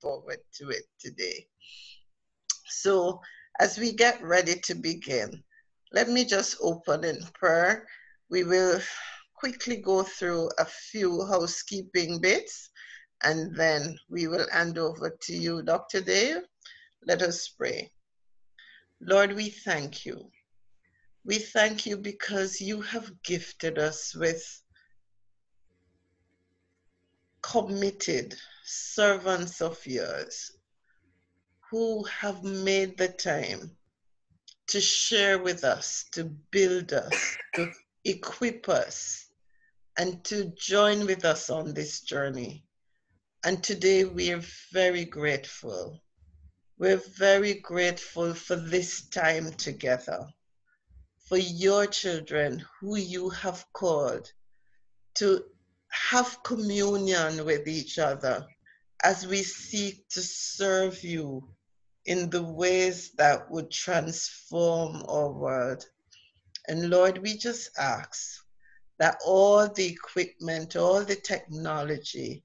forward to it today. So, as we get ready to begin, let me just open in prayer. We will quickly go through a few housekeeping bits and then we will hand over to you, Dr. Dave. Let us pray. Lord, we thank you. We thank you because you have gifted us with committed servants of yours who have made the time to share with us, to build us, to equip us, and to join with us on this journey. And today we are very grateful. We're very grateful for this time together, for your children who you have called to have communion with each other as we seek to serve you in the ways that would transform our world. And Lord, we just ask that all the equipment, all the technology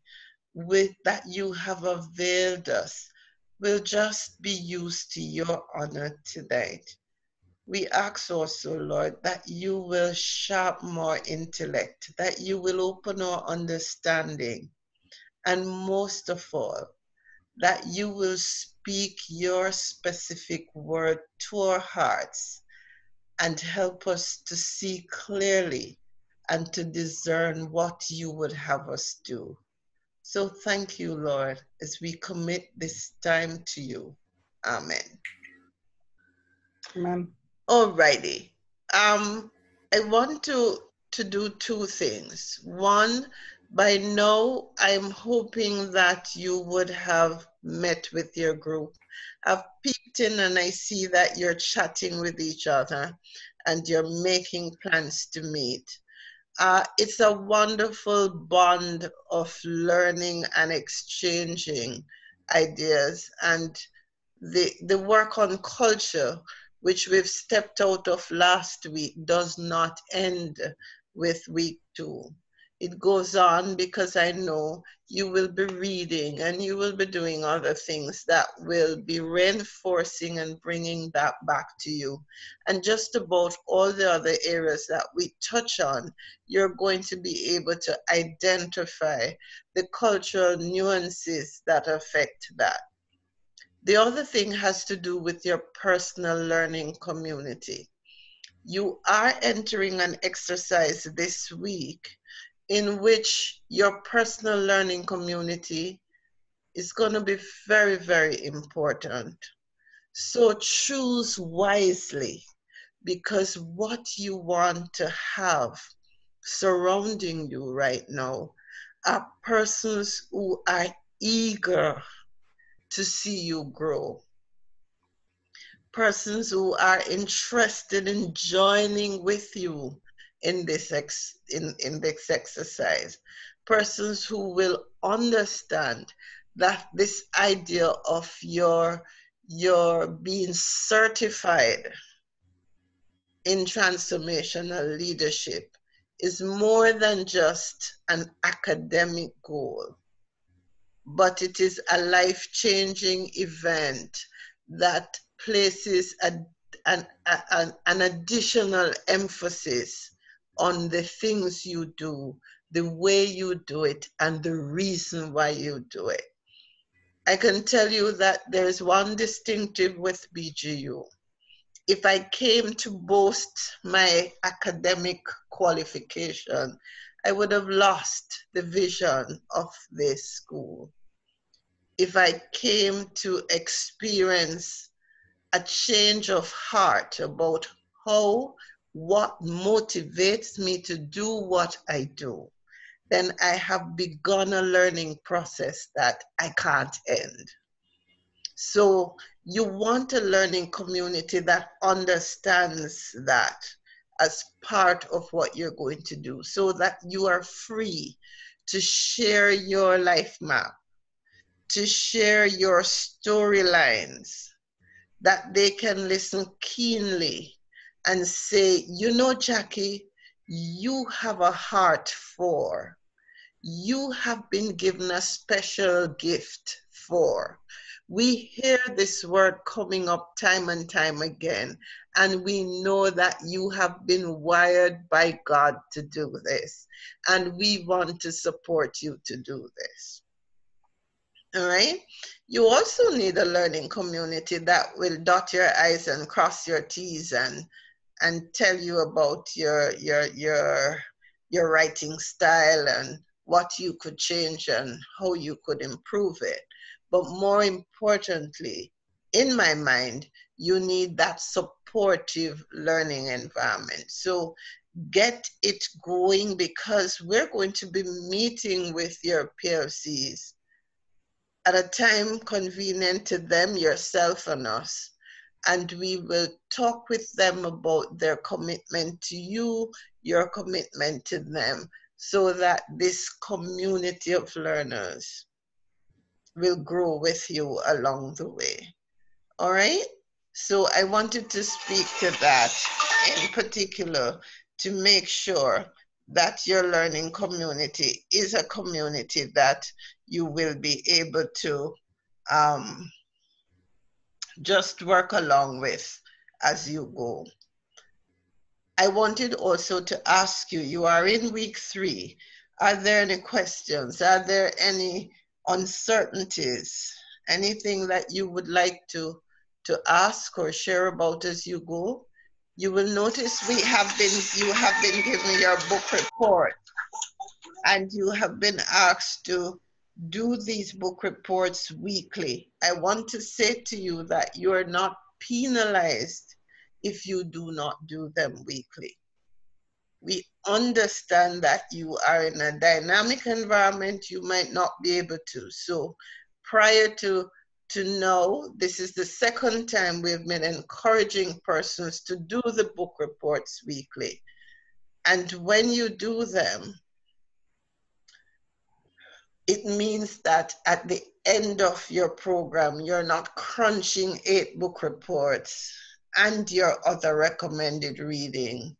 with that you have availed us will just be used to your honor today. We ask also, Lord, that you will sharpen our intellect, that you will open our understanding, and most of all, that you will speak your specific word to our hearts and help us to see clearly and to discern what you would have us do. So thank you, Lord, as we commit this time to you. Amen. Amen. Alrighty. Um, I want to to do two things. One, by now, I'm hoping that you would have met with your group. I've peeked in and I see that you're chatting with each other and you're making plans to meet. Uh, it's a wonderful bond of learning and exchanging ideas and the the work on culture which we've stepped out of last week does not end with week two it goes on because I know you will be reading and you will be doing other things that will be reinforcing and bringing that back to you. And just about all the other areas that we touch on, you're going to be able to identify the cultural nuances that affect that. The other thing has to do with your personal learning community. You are entering an exercise this week in which your personal learning community is going to be very, very important. So choose wisely because what you want to have surrounding you right now are persons who are eager to see you grow. Persons who are interested in joining with you in this ex, in, in this exercise. Persons who will understand that this idea of your your being certified in transformational leadership is more than just an academic goal, but it is a life changing event that places a, an, a, an additional emphasis on the things you do, the way you do it, and the reason why you do it. I can tell you that there's one distinctive with BGU. If I came to boast my academic qualification, I would have lost the vision of this school. If I came to experience a change of heart about how what motivates me to do what I do, then I have begun a learning process that I can't end. So you want a learning community that understands that as part of what you're going to do so that you are free to share your life map, to share your storylines, that they can listen keenly and say, you know, Jackie, you have a heart for, you have been given a special gift for. We hear this word coming up time and time again, and we know that you have been wired by God to do this, and we want to support you to do this. All right. You also need a learning community that will dot your I's and cross your T's and and tell you about your your your your writing style and what you could change and how you could improve it. But more importantly, in my mind, you need that supportive learning environment. So get it going because we're going to be meeting with your PLCs at a time convenient to them, yourself, and us. And we will talk with them about their commitment to you, your commitment to them, so that this community of learners will grow with you along the way. All right? So I wanted to speak to that in particular to make sure that your learning community is a community that you will be able to um, just work along with as you go. I wanted also to ask you, you are in week three. Are there any questions? Are there any uncertainties? Anything that you would like to, to ask or share about as you go? You will notice we have been, you have been given your book report and you have been asked to do these book reports weekly. I want to say to you that you are not penalized if you do not do them weekly. We understand that you are in a dynamic environment, you might not be able to. So prior to to know this is the second time we've been encouraging persons to do the book reports weekly. And when you do them, it means that at the end of your program, you're not crunching eight book reports and your other recommended reading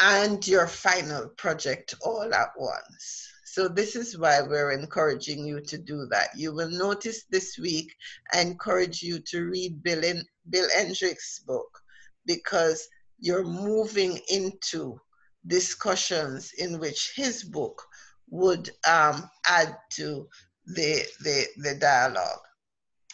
and your final project all at once. So this is why we're encouraging you to do that. You will notice this week, I encourage you to read Bill, Bill Hendricks' book because you're moving into discussions in which his book would um, add to the, the, the dialogue.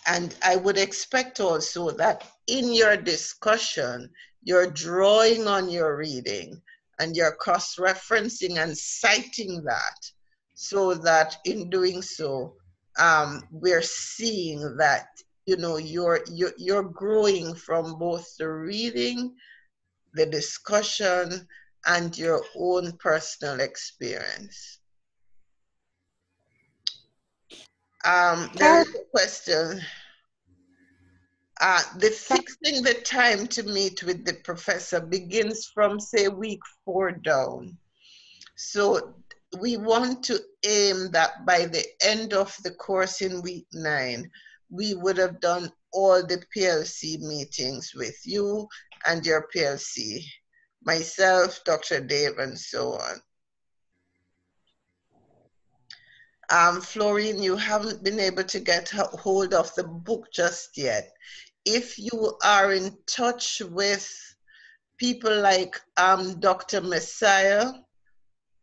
And I would expect also that in your discussion, you're drawing on your reading and you're cross referencing and citing that so that in doing so, um, we're seeing that you know you're, you're you're growing from both the reading, the discussion, and your own personal experience. Um, there is a question. Uh, the fixing the time to meet with the professor begins from say week four down. So we want to aim that by the end of the course in week nine, we would have done all the PLC meetings with you and your PLC, myself, Dr. Dave, and so on. Um, Florine, you haven't been able to get hold of the book just yet. If you are in touch with people like um, Dr. Messiah,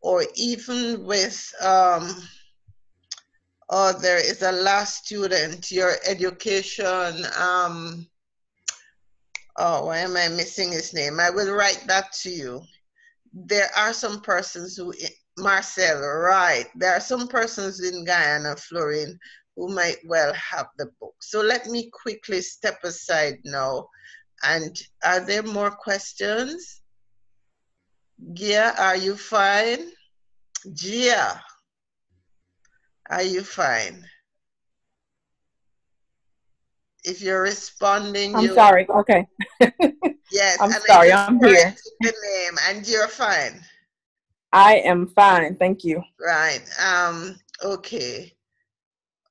or even with um, oh, there is a last student, your education, um, oh, why am I missing his name? I will write that to you. There are some persons who, Marcel, right, there are some persons in Guyana, Florine, who might well have the book. So let me quickly step aside now. And are there more questions? Gia, are you fine? Gia, are you fine? If you're responding, I'm you... sorry. Okay. yes, I'm sorry. I'm here. The name, and you're fine. I am fine. Thank you. Right. Um. Okay.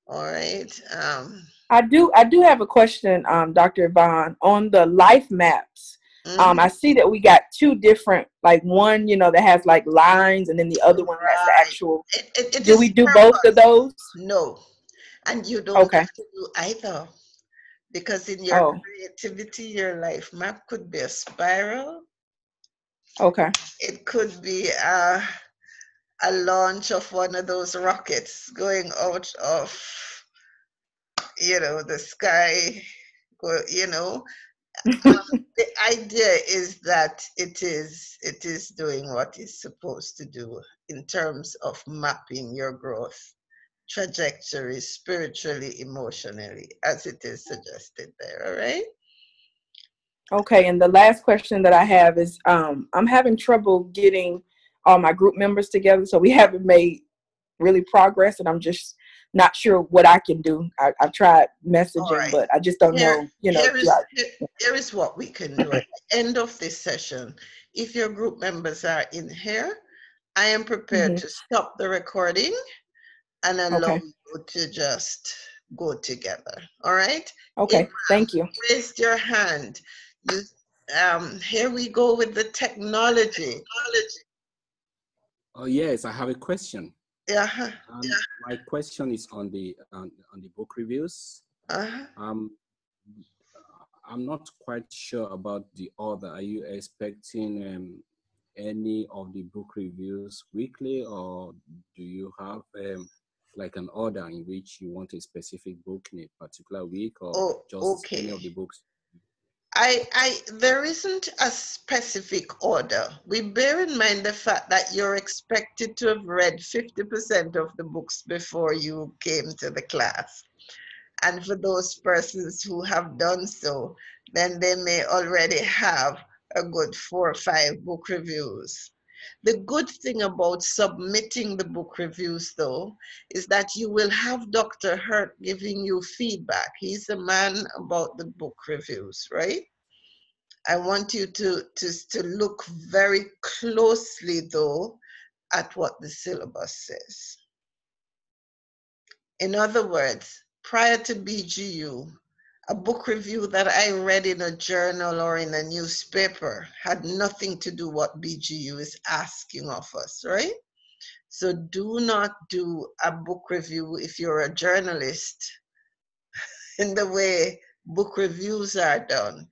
All right. Um. I do. I do have a question, um, Dr. Yvonne, on the life maps. Mm-hmm. Um, I see that we got two different, like one, you know, that has like lines, and then the other one has the actual. It, it, it do we do both of those? No. And you don't okay. have to do either. Because in your oh. creativity, your life map could be a spiral. Okay. It could be a, a launch of one of those rockets going out of, you know, the sky, you know. um, the idea is that it is it is doing what it's supposed to do in terms of mapping your growth trajectory spiritually, emotionally, as it is suggested there. All right. Okay, and the last question that I have is um, I'm having trouble getting all my group members together, so we haven't made really progress, and I'm just not sure what I can do. I, have tried messaging, right. but I just don't here, know. You know, here is, here is what we can do at the end of this session. If your group members are in here, I am prepared mm-hmm. to stop the recording and allow okay. you to just go together. All right? Okay, thank you. Raise your hand. You, um, here we go with the technology. Oh yes, I have a question. Yeah. Um, yeah. My question is on the on, on the book reviews. Uh-huh. Um, I'm not quite sure about the order. Are you expecting um, any of the book reviews weekly, or do you have um, like an order in which you want a specific book in a particular week or oh, just okay. any of the books? I, I, there isn't a specific order. We bear in mind the fact that you're expected to have read 50% of the books before you came to the class. And for those persons who have done so, then they may already have a good four or five book reviews. The good thing about submitting the book reviews, though, is that you will have Dr. Hurt giving you feedback. He's the man about the book reviews, right? I want you to, to, to look very closely, though, at what the syllabus says. In other words, prior to BGU, a book review that I read in a journal or in a newspaper had nothing to do what BGU is asking of us, right? So do not do a book review if you're a journalist in the way book reviews are done.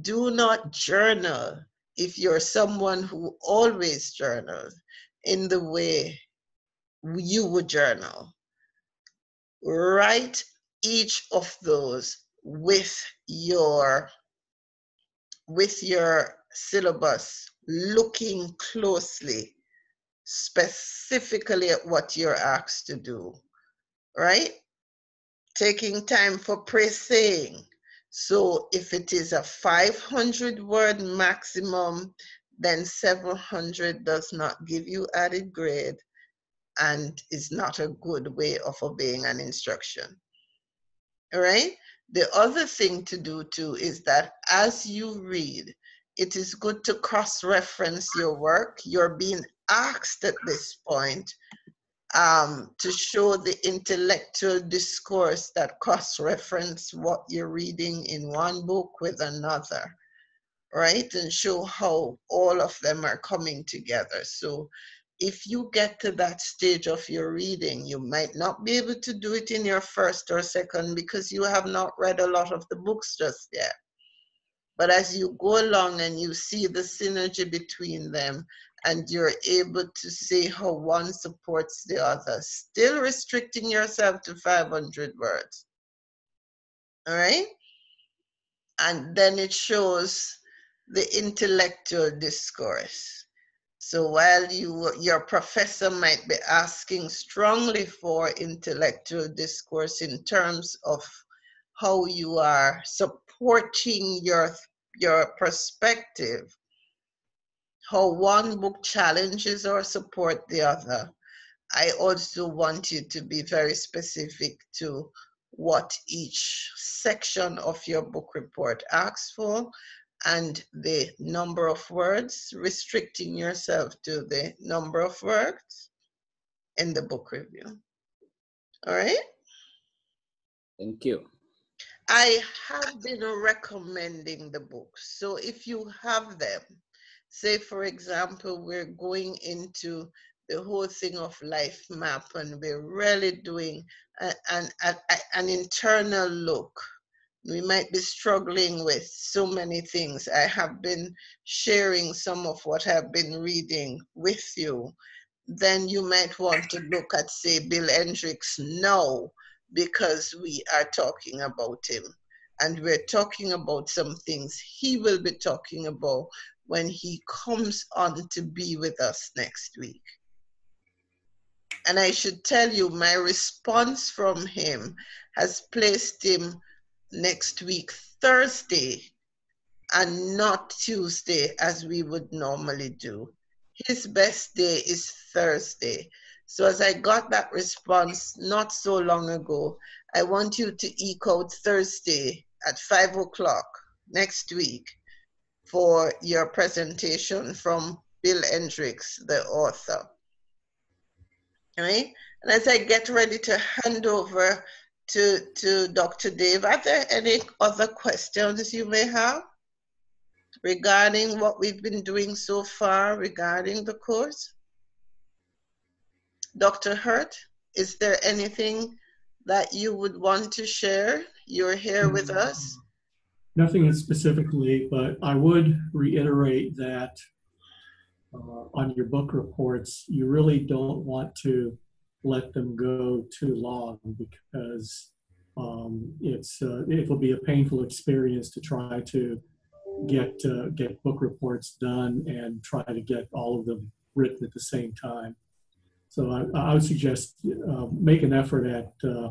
Do not journal if you're someone who always journals in the way you would journal. Write each of those with your with your syllabus looking closely specifically at what you're asked to do right? Taking time for pre-saying so if it is a 500 word maximum then 700 does not give you added grade and is not a good way of obeying an instruction. All right the other thing to do too is that as you read, it is good to cross reference your work. You're being asked at this point um, to show the intellectual discourse that cross reference what you're reading in one book with another, right? And show how all of them are coming together. So if you get to that stage of your reading, you might not be able to do it in your first or second because you have not read a lot of the books just yet. But as you go along and you see the synergy between them, and you're able to see how one supports the other, still restricting yourself to 500 words. All right? And then it shows the intellectual discourse so while you, your professor might be asking strongly for intellectual discourse in terms of how you are supporting your, your perspective, how one book challenges or support the other, I also want you to be very specific to what each section of your book report asks for and the number of words, restricting yourself to the number of words in the book review. All right? Thank you. I have been recommending the books. So if you have them, say for example, we're going into the whole thing of life map and we're really doing a, an, a, an internal look. We might be struggling with so many things. I have been sharing some of what I've been reading with you. Then you might want to look at, say, Bill Hendricks now because we are talking about him. And we're talking about some things he will be talking about when he comes on to be with us next week. And I should tell you, my response from him has placed him next week, Thursday, and not Tuesday as we would normally do. His best day is Thursday. So, as I got that response not so long ago, I want you to eke Thursday at five o'clock next week for your presentation from Bill Hendricks, the author. Right? And as I get ready to hand over to, to Dr. Dave, are there any other questions you may have regarding what we've been doing so far regarding the course? Dr. Hurt, is there anything that you would want to share? You're here with us. Nothing specifically, but I would reiterate that uh, on your book reports, you really don't want to let them go too long because um, it's uh, it will be a painful experience to try to get uh, get book reports done and try to get all of them written at the same time. So I, I would suggest uh, make an effort at, uh,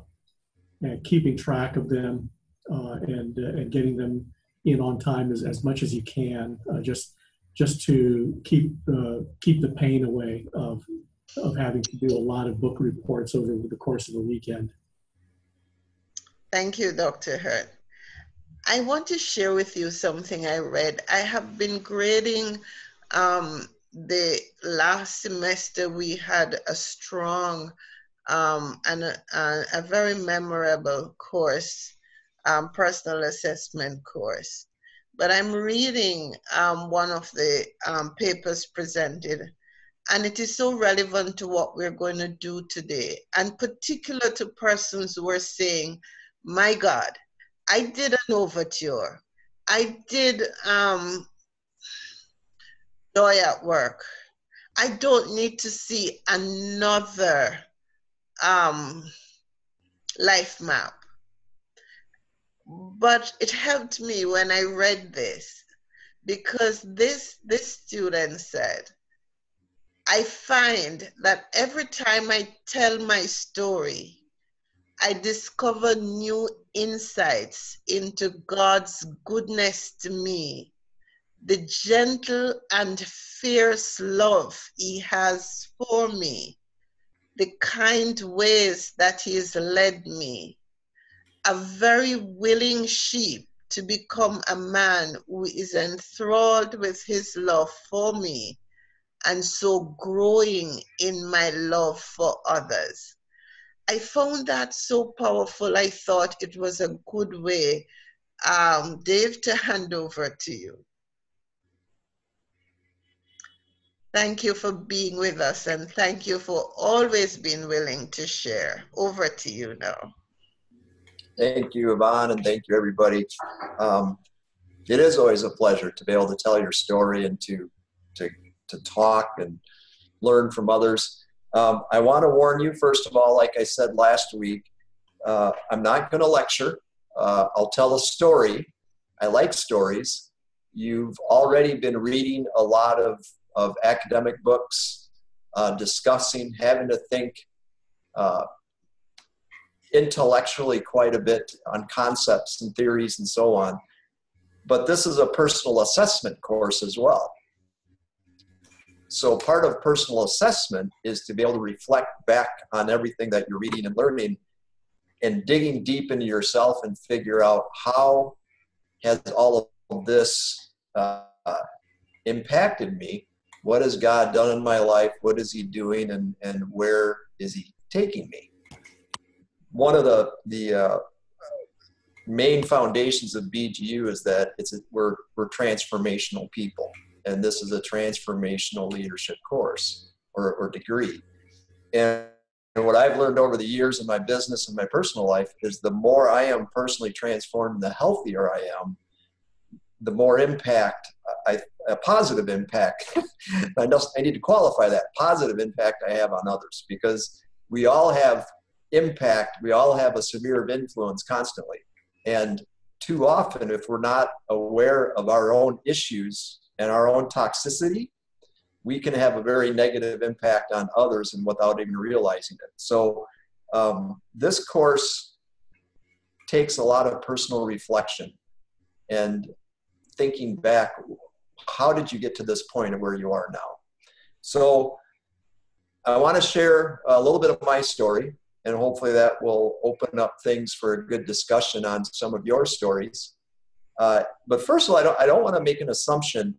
at keeping track of them uh, and uh, and getting them in on time as, as much as you can. just just to keep keep the pain away of of having to do a lot of book reports over the course of a weekend. Thank you, Dr. Hurt. I want to share with you something I read. I have been grading um, the last semester. We had a strong um, and a, a, very memorable course, um, personal assessment course but I'm reading um, one of the um, papers presented, and it is so relevant to what we're going to do today, and particular to persons who are saying, My God, I did an overture. I did um, joy at work. I don't need to see another um, life map. But it helped me when I read this because this this student said, I find that every time I tell my story, I discover new insights into God's goodness to me, the gentle and fierce love He has for me, the kind ways that He has led me, a very willing sheep to become a man who is enthralled with his love for me and so growing in my love for others. I found that so powerful. I thought it was a good way, um, Dave, to hand over to you. Thank you for being with us and thank you for always being willing to share. Over to you now. Thank you, Yvonne, and thank you, everybody. Um, it is always a pleasure to be able to tell your story and to to to talk and learn from others. Um, I want to warn you, first of all, like I said last week, uh, I'm not going to lecture. Uh, I'll tell a story. I like stories. You've already been reading a lot of, of academic books, uh, discussing, having to think, uh, intellectually quite a bit on concepts and theories and so on. But this is a personal assessment course as well. So part of personal assessment is to be able to reflect back on everything that you're reading and learning and digging deep into yourself and figure out how has all of this uh, impacted me? What has God done in my life? What is he doing and, and where is he taking me? one of the the uh, main foundations of BGU is that it's a, we're we're transformational people, and this is a transformational leadership course. or, or degree. And and what I've learned over the years in my business and my personal life is the more I am personally transformed, the healthier I am, the more impact, I, a positive impact. I, I need to qualify that positive impact I have on others because we all have impact, we all have a severe of influence constantly. And too often, if we're not aware of our own issues and our own toxicity, we can have a very negative impact on others and without even realizing it. So um, this course takes a lot of personal reflection and thinking back, how did you get to this point of where you are now? So I want to share a little bit of my story and hopefully that will open up things for a good discussion on some of your stories. Uh, but first of all, I don't, I don't want to make an assumption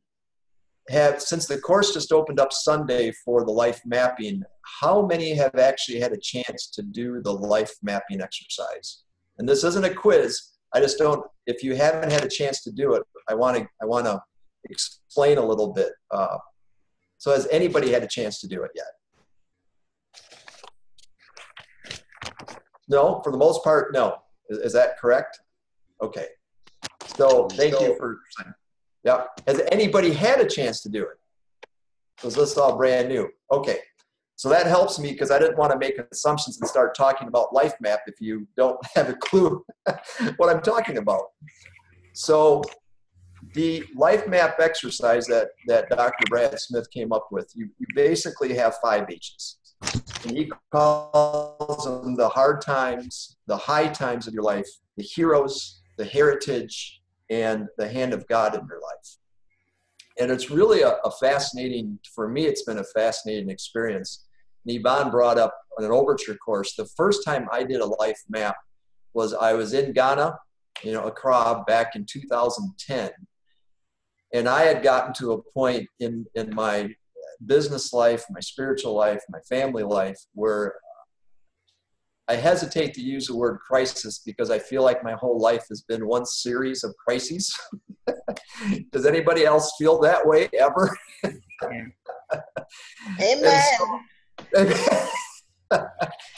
have since the course just opened up Sunday for the life mapping, how many have actually had a chance to do the life mapping exercise? And this isn't a quiz. I just don't. If you haven't had a chance to do it, I want to. I want to explain a little bit. Uh, so, has anybody had a chance to do it yet? No, for the most part, no. Is, is that correct? Okay. So, thank so, you for yeah. Has anybody had a chance to do it? Was this all brand new? Okay. So that helps me because I didn't want to make assumptions and start talking about life map if you don't have a clue what I'm talking about. So the life map exercise that, that Dr. Brad Smith came up with, you, you basically have five H's. And he calls them the hard times, the high times of your life, the heroes, the heritage, and the hand of God in your life. And it's really a, a fascinating, for me, it's been a fascinating experience. Yvonne brought up on an overture course. The first time I did a life map was I was in Ghana, you know, Accra back in 2010. And I had gotten to a point in, in my business life, my spiritual life, my family life, where I hesitate to use the word crisis because I feel like my whole life has been one series of crises. Does anybody else feel that way ever? Amen. So,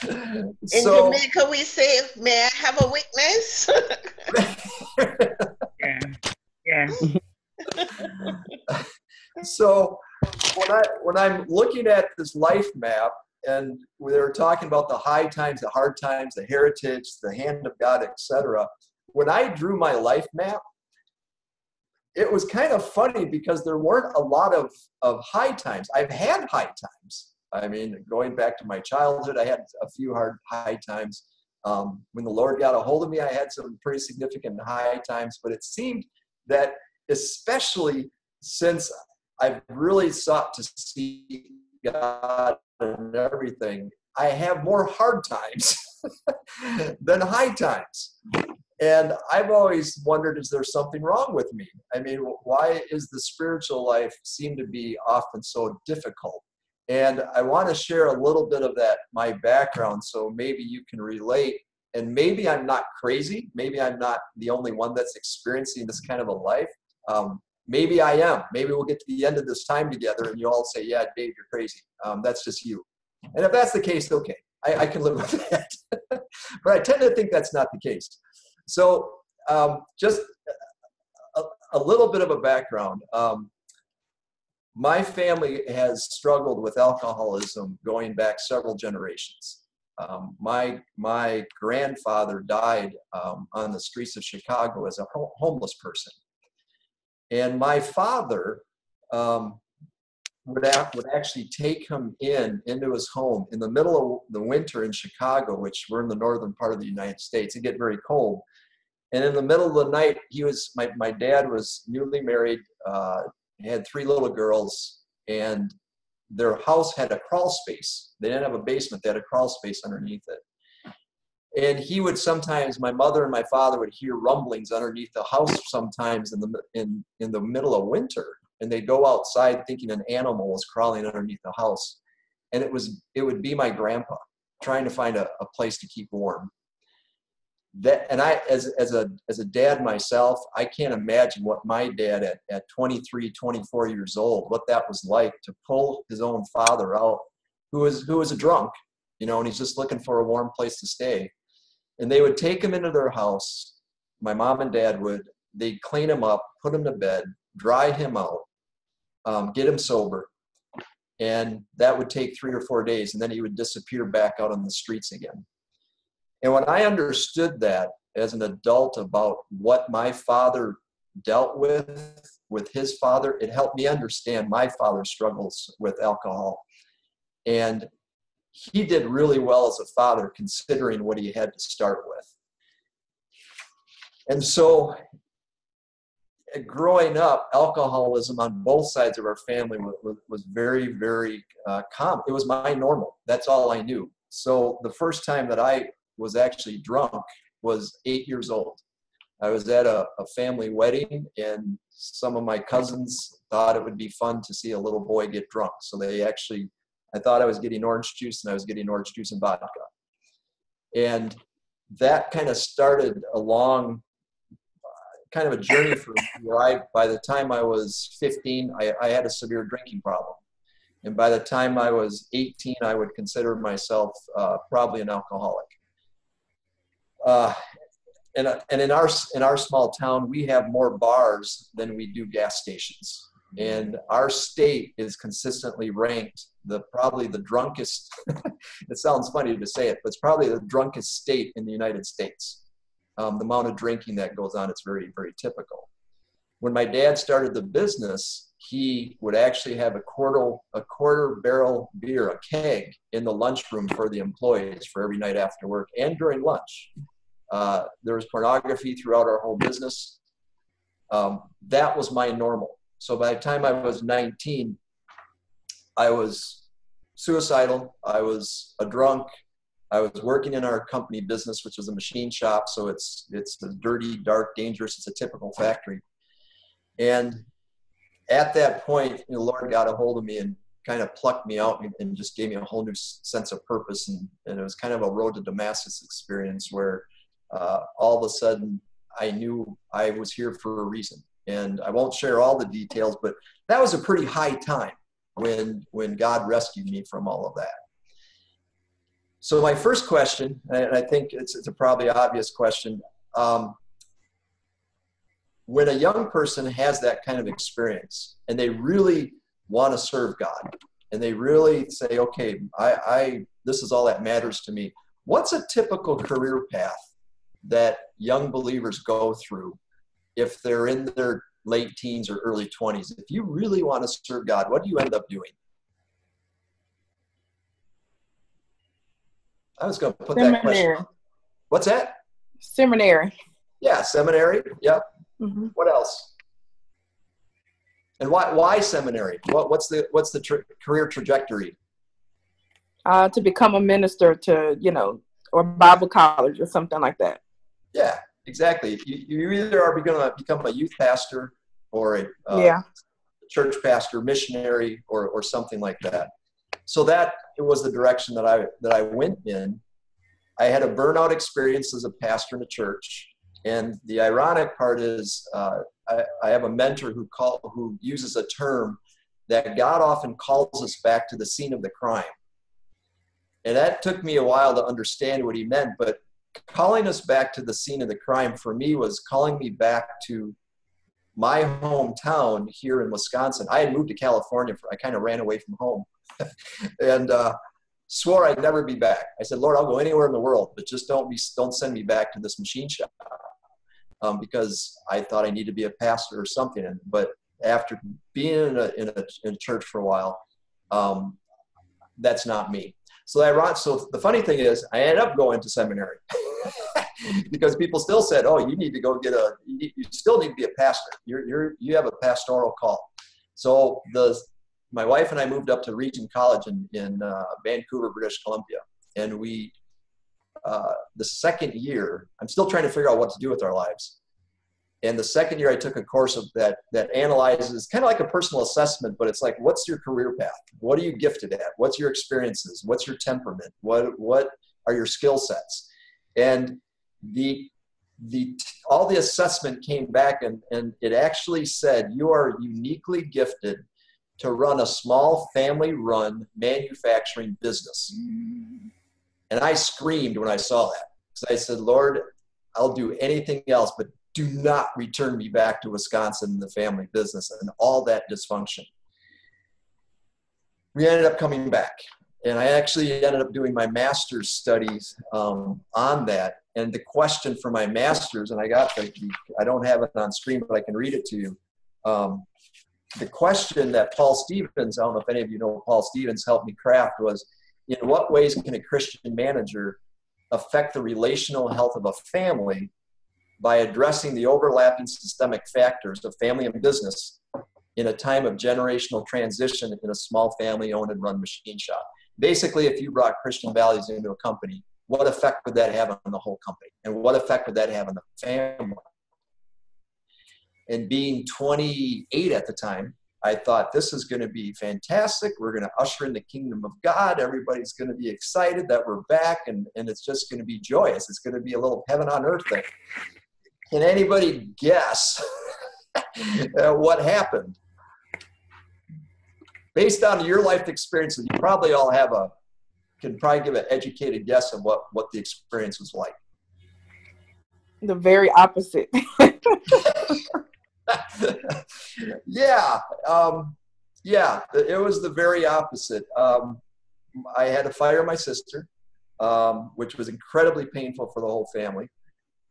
In so, Jamaica, we say, "May I have a witness?" yeah, yeah. so when I when I'm looking at this life map, and they were talking about the high times, the hard times, the heritage, the hand of God, etc. When I drew my life map, it was kind of funny because there weren't a lot of, of high times. I've had high times. I mean, going back to my childhood, I had a few hard high times. Um, when the Lord got a hold of me, I had some pretty significant high times, but it seemed that especially since I've really sought to see God and everything, I have more hard times than high times. And I've always wondered, is there something wrong with me? I mean, why is the spiritual life seem to be often so difficult? And I want to share a little bit of that, my background, so maybe you can relate. And maybe I'm not crazy. Maybe I'm not the only one that's experiencing this kind of a life. Um, maybe I am. Maybe we'll get to the end of this time together and you all say, yeah, Dave, you're crazy. Um, that's just you. And if that's the case, okay, I, I can live with that. but I tend to think that's not the case. So um, just a, a, little bit of a background. Um, my family has struggled with alcoholism going back several generations. Um, my my grandfather died um, on the streets of Chicago as a ho- homeless person. And my father um, would, would actually take him in into his home in the middle of the winter in Chicago, which we're in the northern part of the United States. It get very cold. And in the middle of the night, he was my, my dad was newly married, uh, had three little girls, and their house had a crawl space. They didn't have a basement; they had a crawl space underneath it and he would sometimes my mother and my father would hear rumblings underneath the house sometimes in the in in the middle of winter. And they'd go outside thinking an animal was crawling underneath the house. And it was it would be my grandpa trying to find a, a place to keep warm. That and i as, as a as a dad myself i can't imagine what my dad at, at 23 24 years old what that was like to pull his own father out who was who was a drunk you know and he's just looking for a warm place to stay and they would take him into their house. My mom and dad would they'd clean him up put him to bed dry him out um, get him sober. And that would take three or four days and then he would disappear back out on the streets again. And when I understood that as an adult about what my father dealt with with his father, it helped me understand my father's struggles with alcohol. And he did really well as a father considering what he had to start with. And so growing up, alcoholism on both sides of our family was, was very, very uh, common. It was my normal. That's all I knew. So the first time that I was actually drunk was eight years old. I was at a, a, family wedding, and some of my cousins thought it would be fun to see a little boy get drunk. So they actually, I thought I was getting orange juice, and I was getting orange juice and vodka. And that kind of started a long, kind of a journey for me where I, by the time I was 15, I, I had a severe drinking problem. And by the time I was 18, I would consider myself uh, probably an alcoholic. Uh, and, and in our in our small town, we have more bars than we do gas stations, and our state is consistently ranked the probably the drunkest. it sounds funny to say it, but it's probably the drunkest state in the United States. Um, the amount of drinking that goes on, it's very very typical. When my dad started the business, he would actually have a quarter a quarter barrel beer, a keg, in the lunchroom for the employees for every night after work and during lunch. Uh, there was pornography throughout our whole business. Um, that was my normal. So by the time I was 19, I was suicidal. I was a drunk. I was working in our company business, which was a machine shop. So it's it's a dirty, dark, dangerous. It's a typical factory. And at that point, the Lord got a hold of me and kind of plucked me out and, just gave me a whole new sense of purpose. And, and it was kind of a road to Damascus experience where uh, all of a sudden I knew I was here for a reason. And I won't share all the details, but that was a pretty high time when when God rescued me from all of that. So my first question, and I think it's, it's a probably obvious question, um, when a young person has that kind of experience and they really want to serve God and they really say, okay, I, I this is all that matters to me. What's a typical career path that young believers go through if they're in their late teens or early 20s. If you really want to serve God, what do you end up doing? I was going to put seminary. that question. What's that? Seminary. Yeah, seminary. Yep. Mm-hmm. What else? And why why seminary? What what's the what's the tra- career trajectory? Uh, to become a minister to you know or Bible college or something like that. Yeah, exactly. You, you either are going to become a youth pastor or a uh, yeah. church pastor, missionary, or, or something like that. So that it was the direction that I that I went in. I had a burnout experience as a pastor in a church, and the ironic part is uh, I, I have a mentor who call who uses a term that God often calls us back to the scene of the crime. And that took me a while to understand what he meant, but calling us back to the scene of the crime for me was calling me back to my hometown here in Wisconsin. I had moved to California. For, I kind of ran away from home and uh, swore I'd never be back. I said, Lord, I'll go anywhere in the world, but just don't be, don't send me back to this machine shop um, because I thought I need to be a pastor or something. But after being in a, in a, in a church for a while, um, that's not me. So I so the funny thing is, I ended up going to seminary because people still said, "Oh, you need to go get a. You, you still need to be a pastor. You're, you're you have a pastoral call." So the my wife and I moved up to Regent College in in uh, Vancouver, British Columbia, and we uh, the second year, I'm still trying to figure out what to do with our lives. And the second year, I took a course of that that analyzes kind of like a personal assessment, but it's like, what's your career path? What are you gifted at? What's your experiences? What's your temperament? What what are your skill sets? And the the all the assessment came back and, and it actually said you are uniquely gifted to run a small family run manufacturing business and i screamed when i saw that because i said lord i'll do anything else but do not return me back to wisconsin and the family business and all that dysfunction we ended up coming back and I actually ended up doing my master's studies um, on that. And the question for my master's, and I got the, I don't have it on screen, but I can read it to you. Um, the question that Paul Stevens, I don't know if any of you know Paul Stevens, helped me craft was, in what ways can a Christian manager affect the relational health of a family by addressing the overlapping systemic factors of family and business in a time of generational transition in a small family owned and run machine shop? basically, if you brought Christian values into a company, what effect would that have on the whole company? And what effect would that have on the family? And being 28 at the time, I thought this is going to be fantastic. We're going to usher in the kingdom of God. Everybody's going to be excited that we're back, and, and it's just going to be joyous. It's going to be a little heaven on earth thing. Can anybody guess what happened? based on your life experiences, you probably all have a can probably give an educated guess of what what the experience was like. The very opposite. yeah, um, yeah, it was the very opposite. Um, I had to fire my sister, um, which was incredibly painful for the whole family.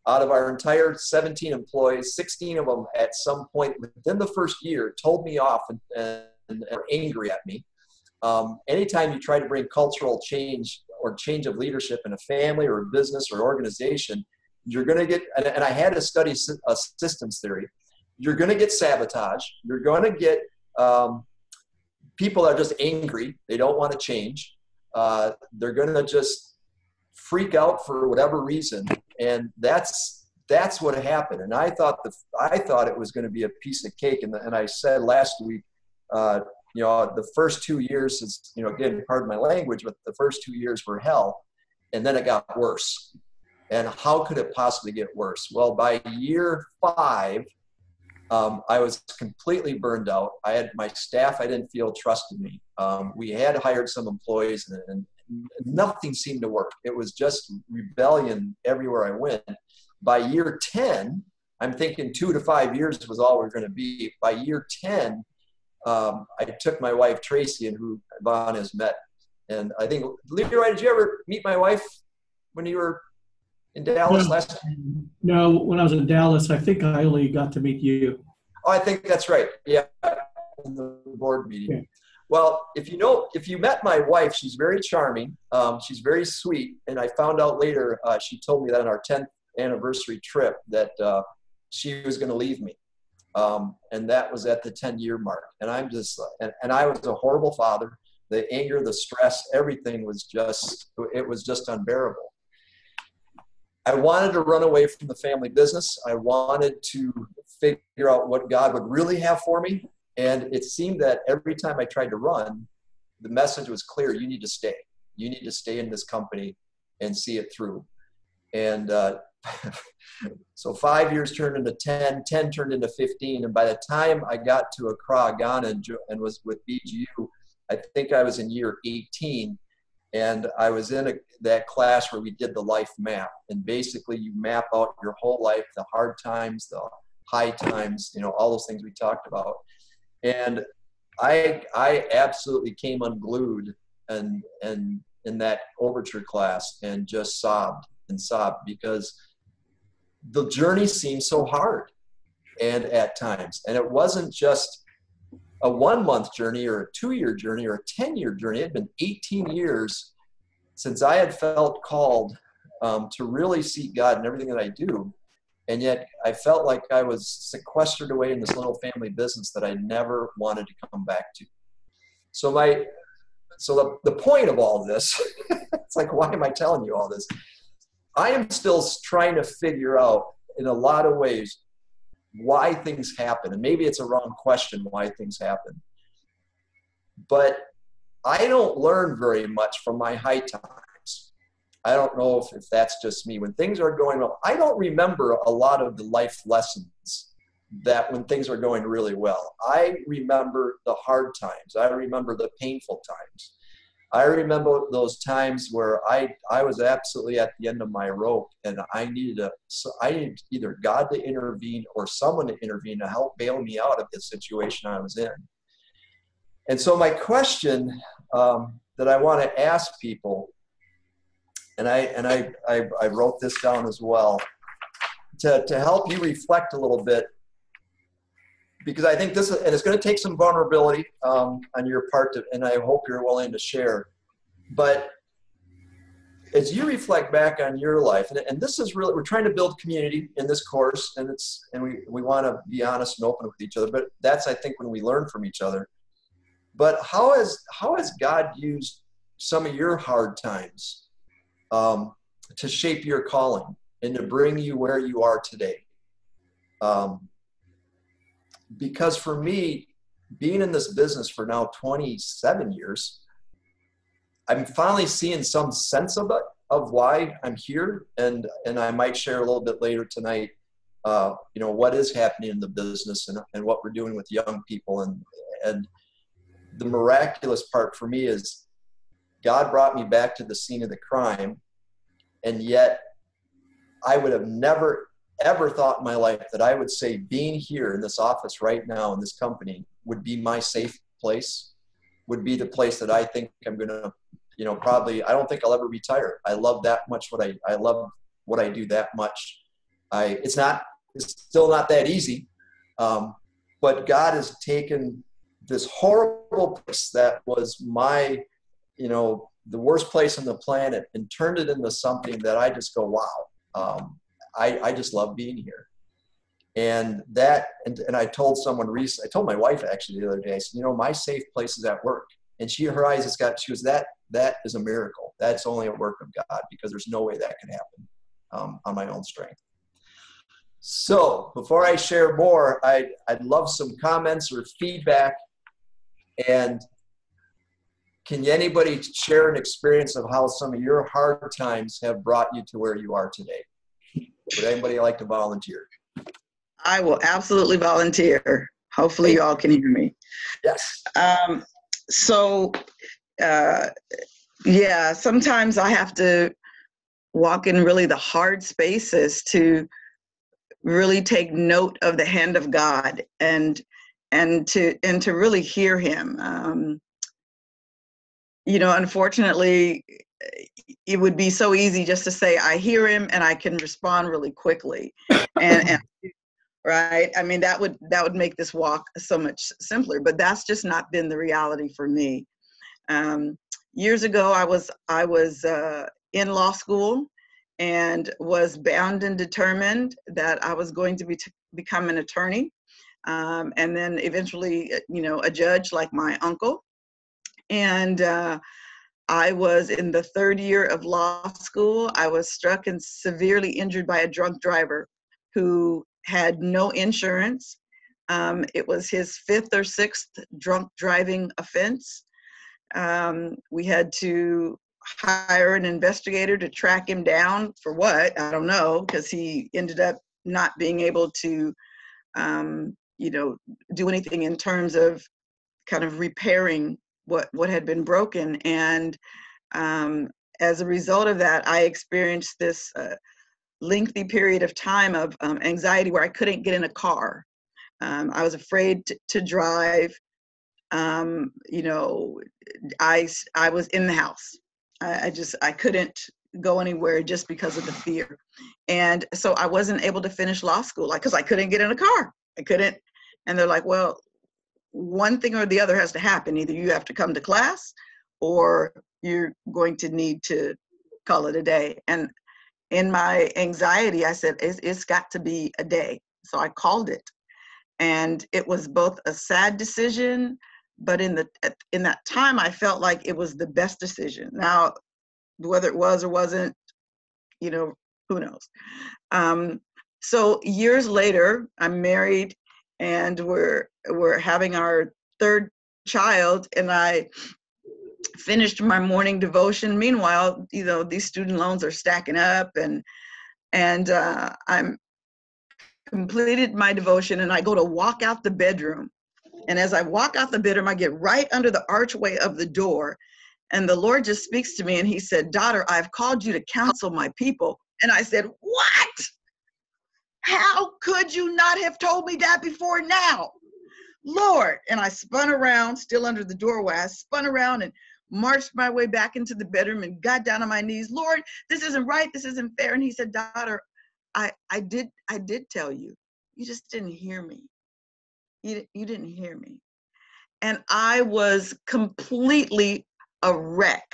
Out of our entire 17 employees, 16 of them at some point within the first year told me off and, and and are angry at me. Um, anytime you try to bring cultural change or change of leadership in a family or a business or organization, you're going to get, and, and I had to study a systems theory, you're going to get sabotage. You're going to get um, people are just angry. They don't want to change. Uh, they're going to just freak out for whatever reason. And that's, that's what happened. And I thought the, I thought it was going to be a piece of cake. And, the, and I said last week, uh, you know, the first two years is, you know, again, pardon my language, but the first two years were hell. And then it got worse. And how could it possibly get worse? Well, by year five, um, I was completely burned out. I had my staff, I didn't feel trusted me. Um, we had hired some employees and, and nothing seemed to work. It was just rebellion everywhere I went. By year 10, I'm thinking two to five years was all we are going to be. By year 10, um, I took my wife Tracy and who Yvonne has met. And I think, Leroy, did you ever meet my wife when you were in Dallas no, last No, when I was in Dallas, I think I only got to meet you. Oh, I think that's right. Yeah, in the board meeting. Yeah. Well, if you know, if you met my wife, she's very charming. Um, she's very sweet, and I found out later. Uh, she told me that on our 10th anniversary trip that uh, she was going to leave me. Um, and that was at the 10 year mark. And I'm just, and, and I was a horrible father. The anger, the stress, everything was just, it was just unbearable. I wanted to run away from the family business. I wanted to figure out what God would really have for me. And it seemed that every time I tried to run, the message was clear you need to stay. You need to stay in this company and see it through. And uh, so five years turned into 10, 10 turned into 15. And by the time I got to Accra, Ghana, and, and was with BGU, I think I was in year 18. And I was in a, that class where we did the life map. And basically, you map out your whole life the hard times, the high times, you know, all those things we talked about. And I, I absolutely came unglued and, and in that overture class and just sobbed and sobbed because the journey seemed so hard and at times. And it wasn't just a one month journey or a two year journey or a 10 year journey. It had been 18 years since i had felt called um, to really seek god in everything that i do and yet i felt like i was sequestered away in this little family business that i never wanted to come back to so my so the, the point of all this it's like why am i telling you all this I am still trying to figure out in a lot of ways why things happen. And maybe it's a wrong question why things happen. But I don't learn very much from my high times. I don't know if, if that's just me. When things are going well, I don't remember a lot of the life lessons that when things are going really well. I remember the hard times. I remember the painful times. I remember those times where I, I was absolutely at the end of my rope and I needed a, so I needed either God to intervene or someone to intervene to help bail me out of the situation I was in. And so my question um, that I want to ask people, and I and I, I, I wrote this down as well, to, to help you reflect a little bit, because I think this is, and it's going to take some vulnerability um, on your part, to, and I hope you're willing to share. But as you reflect back on your life, and, and this is really, we're trying to build community in this course, and it's, and we, we want to be honest and open with each other. But that's, I think, when we learn from each other. But how has how has God used some of your hard times um, to shape your calling and to bring you where you are today? Um, because for me, being in this business for now 27 years, I'm finally seeing some sense of it, of why I'm here, and and I might share a little bit later tonight. Uh, you know what is happening in the business and, and what we're doing with young people and and the miraculous part for me is God brought me back to the scene of the crime, and yet I would have never ever thought in my life that I would say being here in this office right now in this company would be my safe place, would be the place that I think I'm gonna, you know, probably I don't think I'll ever retire. I love that much what I I love what I do that much. I it's not it's still not that easy, um, but God has taken this horrible place that was my, you know, the worst place on the planet and turned it into something that I just go, wow, um, I, I just love being here. And that, and, and I told someone recently, I told my wife actually the other day, I said, you know, my safe place is at work. And she, her eyes has got, she was that, that is a miracle. That's only a work of God because there's no way that can happen um, on my own strength. So before I share more, I'd, I'd love some comments or feedback and can anybody share an experience of how some of your hard times have brought you to where you are today? Would anybody like to volunteer? I will absolutely volunteer. Hopefully, you all can hear me. Yes. Um, so, uh, yeah, sometimes I have to walk in really the hard spaces to really take note of the hand of God and and to and to really hear him um, you know unfortunately it would be so easy just to say i hear him and i can respond really quickly and, and right i mean that would that would make this walk so much simpler but that's just not been the reality for me um, years ago i was i was uh, in law school and was bound and determined that i was going to be t- become an attorney um, and then eventually, uh, you know, a judge like my uncle. And uh, I was in the third year of law school. I was struck and severely injured by a drunk driver who had no insurance. Um, it was his fifth or sixth drunk driving offense. Um, we had to hire an investigator to track him down for what? I don't know, because he ended up not being able to um, you know do anything in terms of kind of repairing what what had been broken and um, as a result of that i experienced this uh, lengthy period of time of um, anxiety where i couldn't get in a car. Um, i was afraid to, to drive. Um, you know i i was in the house. I, I just i couldn't go anywhere just because of the fear. And so i wasn't able to finish law school like because i couldn't get in a car. I couldn't. And they're like, well, one thing or the other has to happen. Either you have to come to class or you're going to need to call it a day. And in my anxiety, I said, it's, it's got to be a day. So I called it. And it was both a sad decision, but in the in that time, I felt like it was the best decision. Now, whether it was or wasn't, you know, who knows? Um, so years later, I'm married and we're we're having our third child and I finished my morning devotion. Meanwhile, you know, these student loans are stacking up and and uh, I'm completed my devotion and I go to walk out the bedroom. And as I walk out the bedroom, I get right under the archway of the door. And the Lord just speaks to me and he said, Daughter, I've called you to counsel my people. And I said, What? How could you not have told me that before now? Lord. And I spun around, still under the doorway. I spun around and marched my way back into the bedroom and got down on my knees. Lord, this isn't right. This isn't fair. And he said, Daughter, I, I did I did tell you. You just didn't hear me. You, you didn't hear me. And I was completely a wreck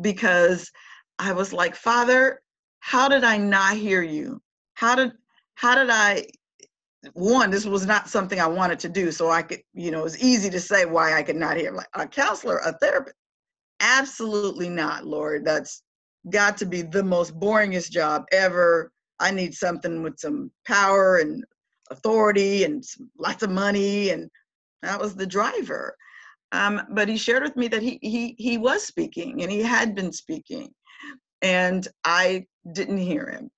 because I was like, Father, how did I not hear you? How did how did I one, this was not something I wanted to do. So I could, you know, it's easy to say why I could not hear. Like a counselor, a therapist. Absolutely not, Lord. That's got to be the most boringest job ever. I need something with some power and authority and lots of money. And that was the driver. Um, but he shared with me that he he he was speaking and he had been speaking, and I didn't hear him.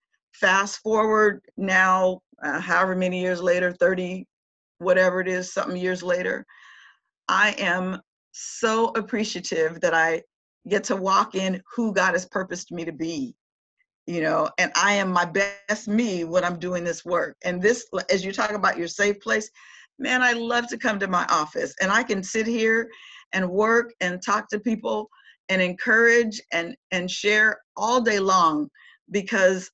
Fast forward now, uh, however many years later, thirty, whatever it is, something years later, I am so appreciative that I get to walk in who God has purposed me to be you know and i am my best me when i'm doing this work. And this as you talk about your safe place man i love to come to my office and i can sit here and work and talk to people and encourage and and share all day long because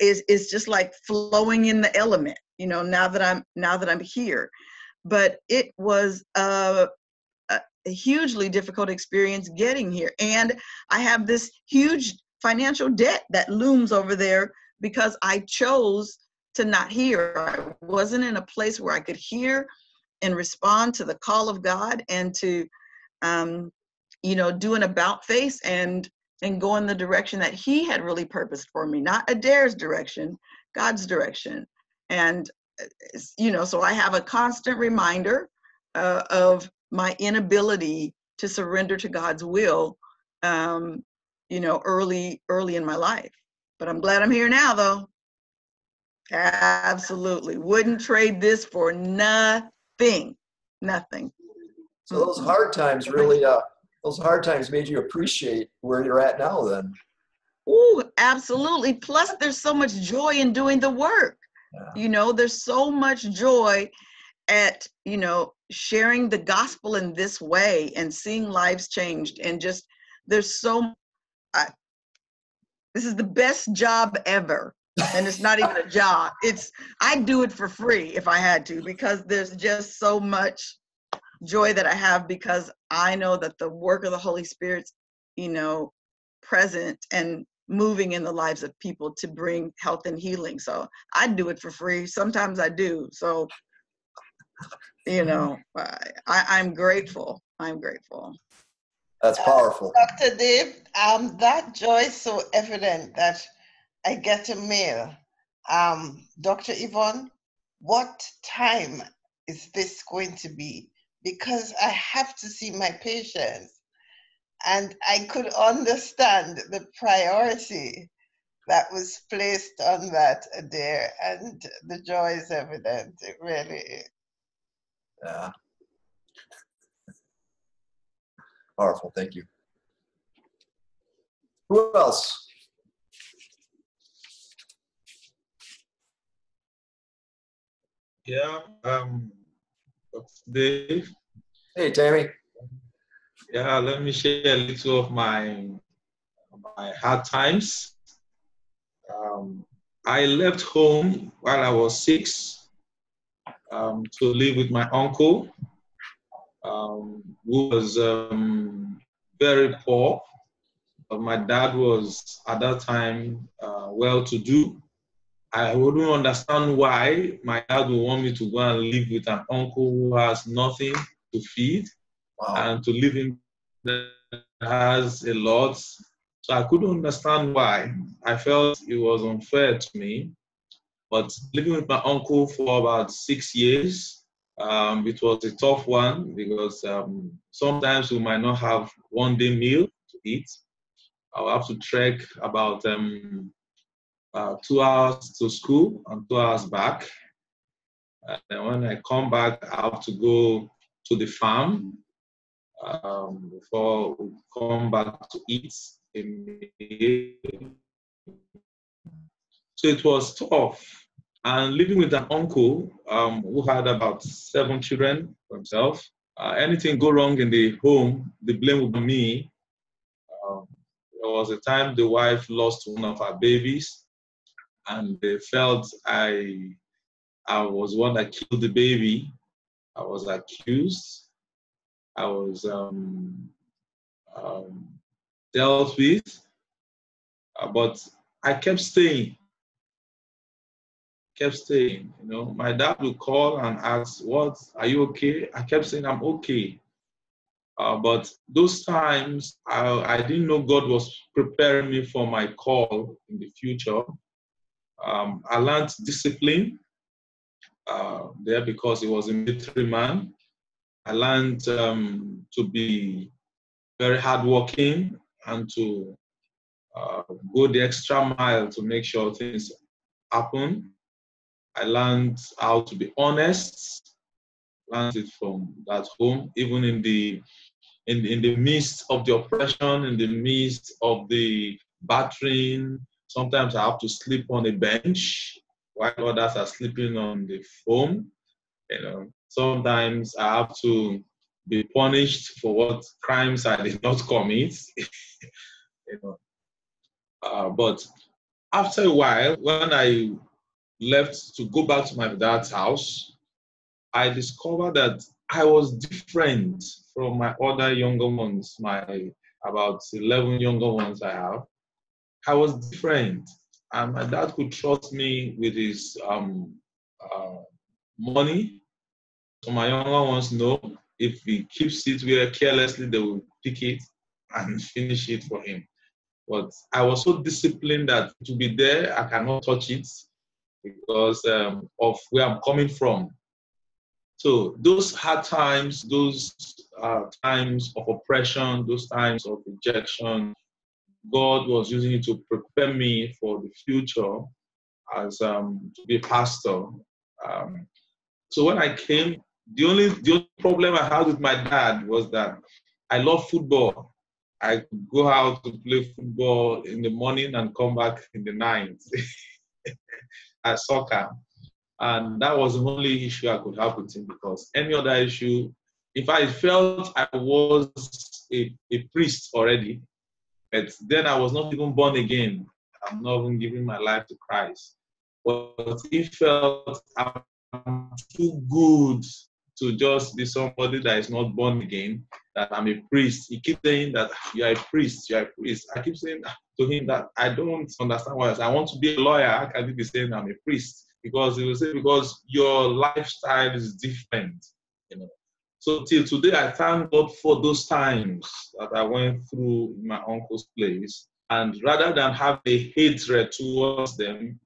it's, it's just like flowing in the element you know now that i'm now that i'm here but it was a, a, a hugely difficult experience getting here and i have this huge financial debt that looms over there because I chose to not hear. I wasn't in a place where I could hear and respond to the call of God and to, um, you know, do an about face and and go in the direction that He had really purposed for me, not Adair's direction, God's direction. And you know, so I have a constant reminder uh, of my inability to surrender to God's will um, you know, early, early in my life. But I'm glad I'm here now, though. Absolutely. Wouldn't trade this for nothing. Nothing. So those hard times really, uh, those hard times made you appreciate where you're at now then. Oh, absolutely. Plus, there's so much joy in doing the work. Yeah. You know, there's so much joy at, you know, sharing the gospel in this way and seeing lives changed and just there's so I, this is the best job ever and it's not even a job it's I'd do it for free if i had to because there's just so much joy that i have because i know that the work of the holy spirit's you know present and moving in the lives of people to bring health and healing so i do it for free sometimes i do so you know I, i'm grateful i'm grateful that's powerful. Uh, Dr. Dave, um, that joy is so evident that I get a mail. Um, Dr. Yvonne, what time is this going to be? Because I have to see my patients. And I could understand the priority that was placed on that there, and the joy is evident. It really is. Yeah. Powerful. Thank you. Who else? Yeah, um, Dave. Hey, Tammy. Yeah, let me share a little of my my hard times. Um, I left home while I was six um, to live with my uncle um, who was um, very poor. But my dad was at that time uh, well-to-do. I wouldn't understand why my dad would want me to go and live with an uncle who has nothing to feed wow. and to live in that has a lot. So I couldn't understand why. I felt it was unfair to me. But living with my uncle for about six years, Um, it was a tough one because um, sometimes we might not have one day meal to eat. I'll have to trek about um, uh, two hours to school and two hours back. And when I come back, I have to go to the farm um, before we come back to eat. So it was tough. And living with an uncle um, who had about seven children himself, uh, anything go wrong in the home, the blame would be me. Um, there was a time the wife lost one of her babies, and they felt I, I was one that killed the baby. I was accused. I was um, um, dealt with, uh, but I kept staying kept staying. You know, my dad would call and ask, "What? Are you okay?" I kept saying, "I'm okay." Uh, but those times, I, I didn't know God was preparing me for my call in the future. Um, I learned discipline uh, there because he was a military man. I learned um, to be very hardworking and to uh, go the extra mile to make sure things happen. I learned how to be honest. Learned it from that home, even in the in, in the midst of the oppression, in the midst of the battering. Sometimes I have to sleep on a bench while others are sleeping on the foam. You know, sometimes I have to be punished for what crimes I did not commit. you know, uh, but after a while, when I left to go back to my dad's house, I discovered that I was different from my other younger ones, my about 11 younger ones I have. I was different. And my dad could trust me with his um, uh, money. So my younger ones know if he keeps it where carelessly, they will pick it and finish it for him. But I was so disciplined that to be there, I cannot touch it because um, of where I'm coming from. So those hard times, those uh, times of oppression, those times of rejection, God was using it to prepare me for the future as um, to be a pastor. Um, so when I came, the only the only problem I had with my dad was that I love football. I go out to play football in the morning and come back in the night. at soccer. And that was the only issue I could have with him because any other issue, if I felt I was a, a priest already, but then I was not even born again. I'm not even giving my life to Christ. But he felt I'm too good to just be somebody that is not born again, that I'm a priest. He keeps saying that you're a priest, you're a priest. I keep saying to him that I don't understand why I want to be a lawyer. How can you be saying I'm a priest? Because he will say, because your lifestyle is different, you know. So till today, I thank God for those times that I went through in my uncle's place. And rather than have a hatred towards them,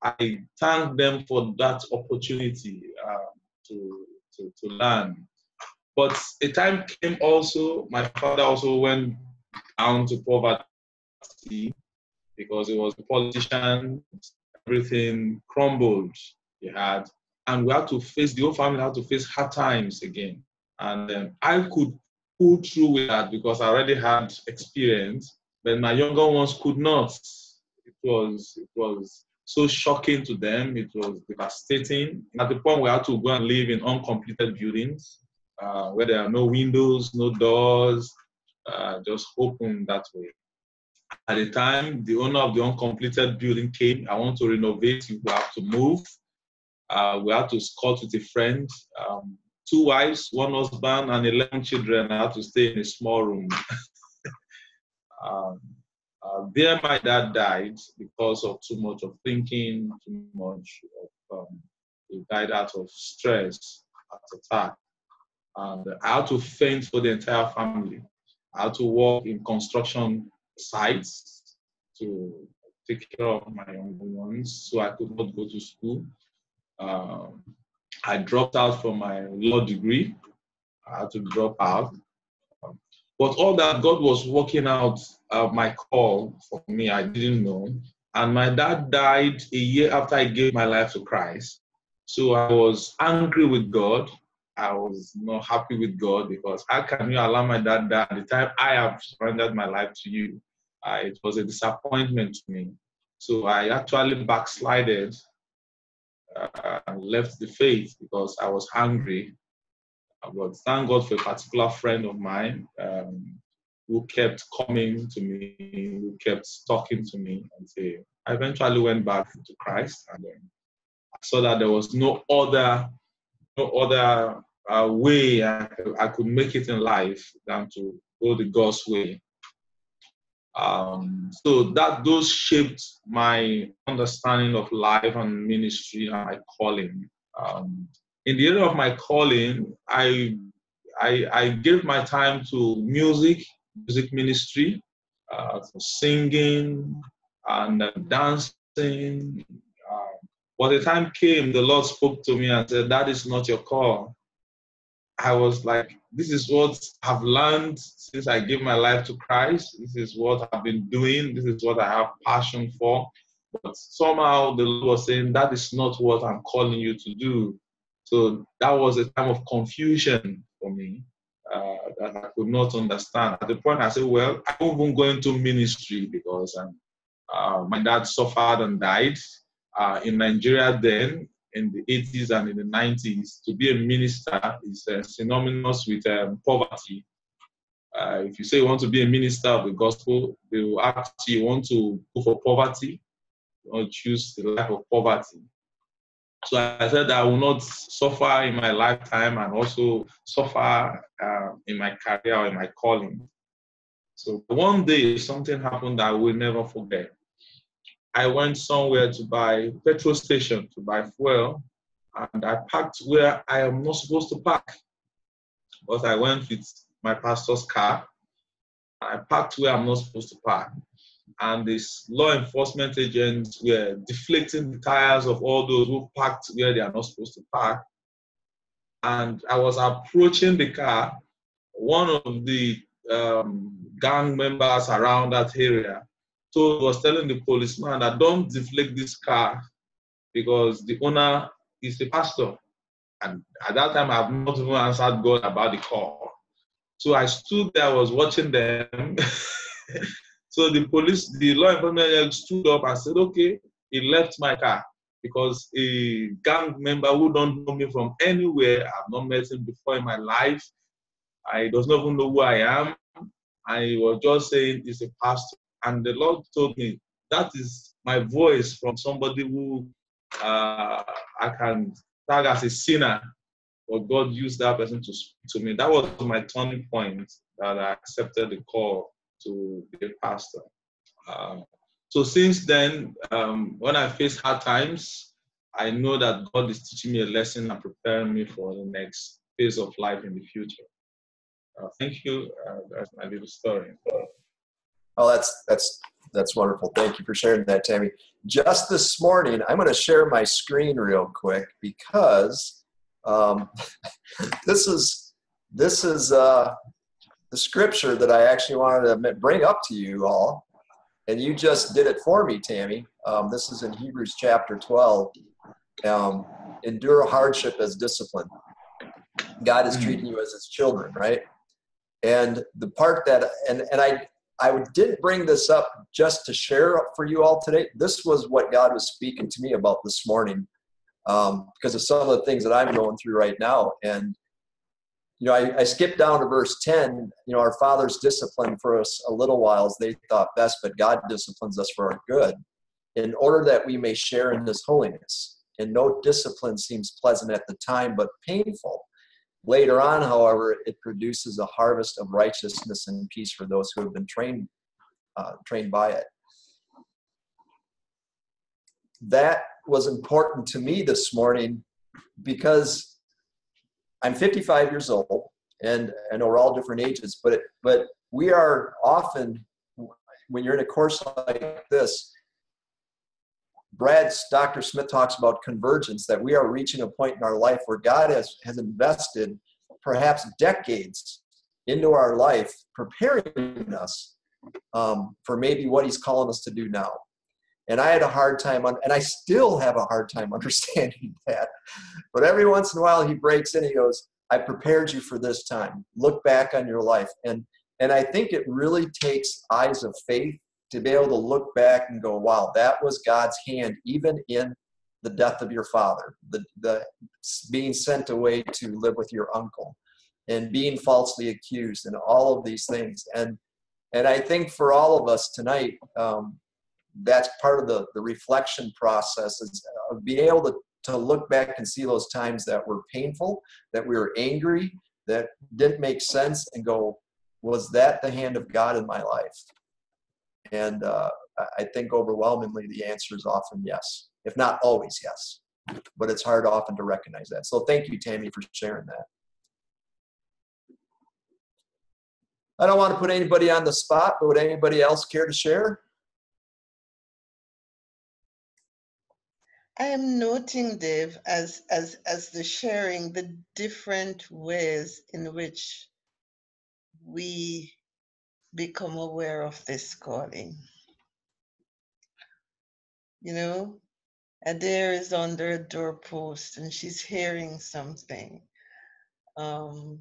I thank them for that opportunity uh, to to, to learn. But a time came also, my father also went down to poverty because he was a politician, everything crumbled he had. And we had to face, the whole family had to face hard times again. And um, I could pull through with that because I already had experience, but my younger ones could not. It was, it was so shocking to them. It was devastating. At the point we had to go and live in uncompleted buildings uh, where there are no windows, no doors, uh, just open that way. At the time, the owner of the uncompleted building came. I want to renovate. We have to move. Uh, we had to scout with a friend. Um, two wives, one husband, and 11 children. I had to stay in a small room. um, uh, there, my dad died because of too much of thinking, too much of, um, he died out of stress, heart attack. And I had to fend for the entire family. I had to work in construction sites to take care of my young ones so I could not go to school. Um, I dropped out from my law degree. I had to drop out. But all that God was working out uh, my call for me, I didn't know. And my dad died a year after I gave my life to Christ. So I was angry with God. I was not happy with God because how can you allow my dad die at the time I have surrendered my life to you? Uh, it was a disappointment to me. So I actually backslided uh, left the faith because I was hungry. But thank God for a particular friend of mine um, who kept coming to me, who kept talking to me say, I eventually went back to Christ and then I saw that there was no other, no other uh, way I, I could make it in life than to go the God's way. Um, so that those shaped my understanding of life and ministry and my calling. Um, in the area of my calling, I, I, I gave my time to music, music ministry, uh, singing and uh, dancing. Uh, when the time came, the Lord spoke to me and said, "That is not your call." I was like, this is what I've learned since I gave my life to Christ. This is what I've been doing. This is what I have passion for. But somehow the Lord was saying, that is not what I'm calling you to do. So that was a time of confusion for me uh, that I could not understand. At the point I said, well, I'm even going to ministry because um, uh, my dad suffered and died. Uh, in Nigeria then, in the 80s and in the 90s, to be a minister is uh, synonymous with um, poverty. Uh, if you say you want to be a minister of the gospel, they will ask you, want to go for poverty or choose the life of poverty. So I said I will not suffer in my lifetime and also suffer uh, in my career or in my calling. So one day something happened that I will never forget. I went somewhere to buy petrol station to buy fuel, and I parked where I am not supposed to park. But I went with my pastor's car. I parked where I'm not supposed to park. And these law enforcement agents were deflating the tires of all those who parked where they are not supposed to park. And I was approaching the car. One of the um, gang members around that area so he was telling the policeman that don't deflect this car because the owner is a pastor. And at that time, I have not even answered God about the call. So I stood there, I was watching them. so the police, the law enforcement stood up and said, okay, he left my car because a gang member who don't know me from anywhere, I've not met him before in my life. I does not even know who I am. I was just saying he's a pastor. And the Lord told me, that is my voice from somebody who uh, I can tag as a sinner, but God used that person to speak to me. That was my turning point that I accepted the call to be a pastor. Uh, so since then, um, when I face hard times, I know that God is teaching me a lesson and preparing me for the next phase of life in the future. Uh, thank you. Uh, that's my little story. Oh, that's that's that's wonderful. Thank you for sharing that, Tammy. Just this morning, I'm going to share my screen real quick because um, this is this is uh, the scripture that I actually wanted to bring up to you all, and you just did it for me, Tammy. Um, this is in Hebrews chapter 12. Um, endure hardship as discipline. God is mm-hmm. treating you as His children, right? And the part that and and I I didn't bring this up just to share for you all today. This was what God was speaking to me about this morning um, because of some of the things that I'm going through right now. And, you know, I, I skipped down to verse 10. You know, our Father's discipline for us a little while as they thought best, but God disciplines us for our good in order that we may share in His holiness. And no discipline seems pleasant at the time, but painful. Later on, however, it produces a harvest of righteousness and peace for those who have been trained uh, trained by it. That was important to me this morning because I'm 55 years old, and I know we're all different ages, but but we are often when you're in a course like this, Brad's Dr. Smith talks about convergence, that we are reaching a point in our life where God has, has invested perhaps decades into our life, preparing us um, for maybe what He's calling us to do now. And I had a hard time, on, and I still have a hard time understanding that. But every once in a while, He breaks in. He goes, "I prepared you for this time. Look back on your life." And and I think it really takes eyes of faith to be able to look back and go, wow, that was God's hand, even in the death of your father, the, the being sent away to live with your uncle, and being falsely accused, and all of these things. And and I think for all of us tonight, um, that's part of the, the reflection process is of being able to, to look back and see those times that were painful, that we were angry, that didn't make sense, and go, was that the hand of God in my life? And uh, I think overwhelmingly the answer is often yes, if not always yes. But it's hard often to recognize that. So thank you, Tammy, for sharing that. I don't want to put anybody on the spot, but would anybody else care to share? I am noting, Dave, as as as the sharing the different ways in which we become aware of this calling. You know, Adair is under a doorpost and she's hearing something. Um,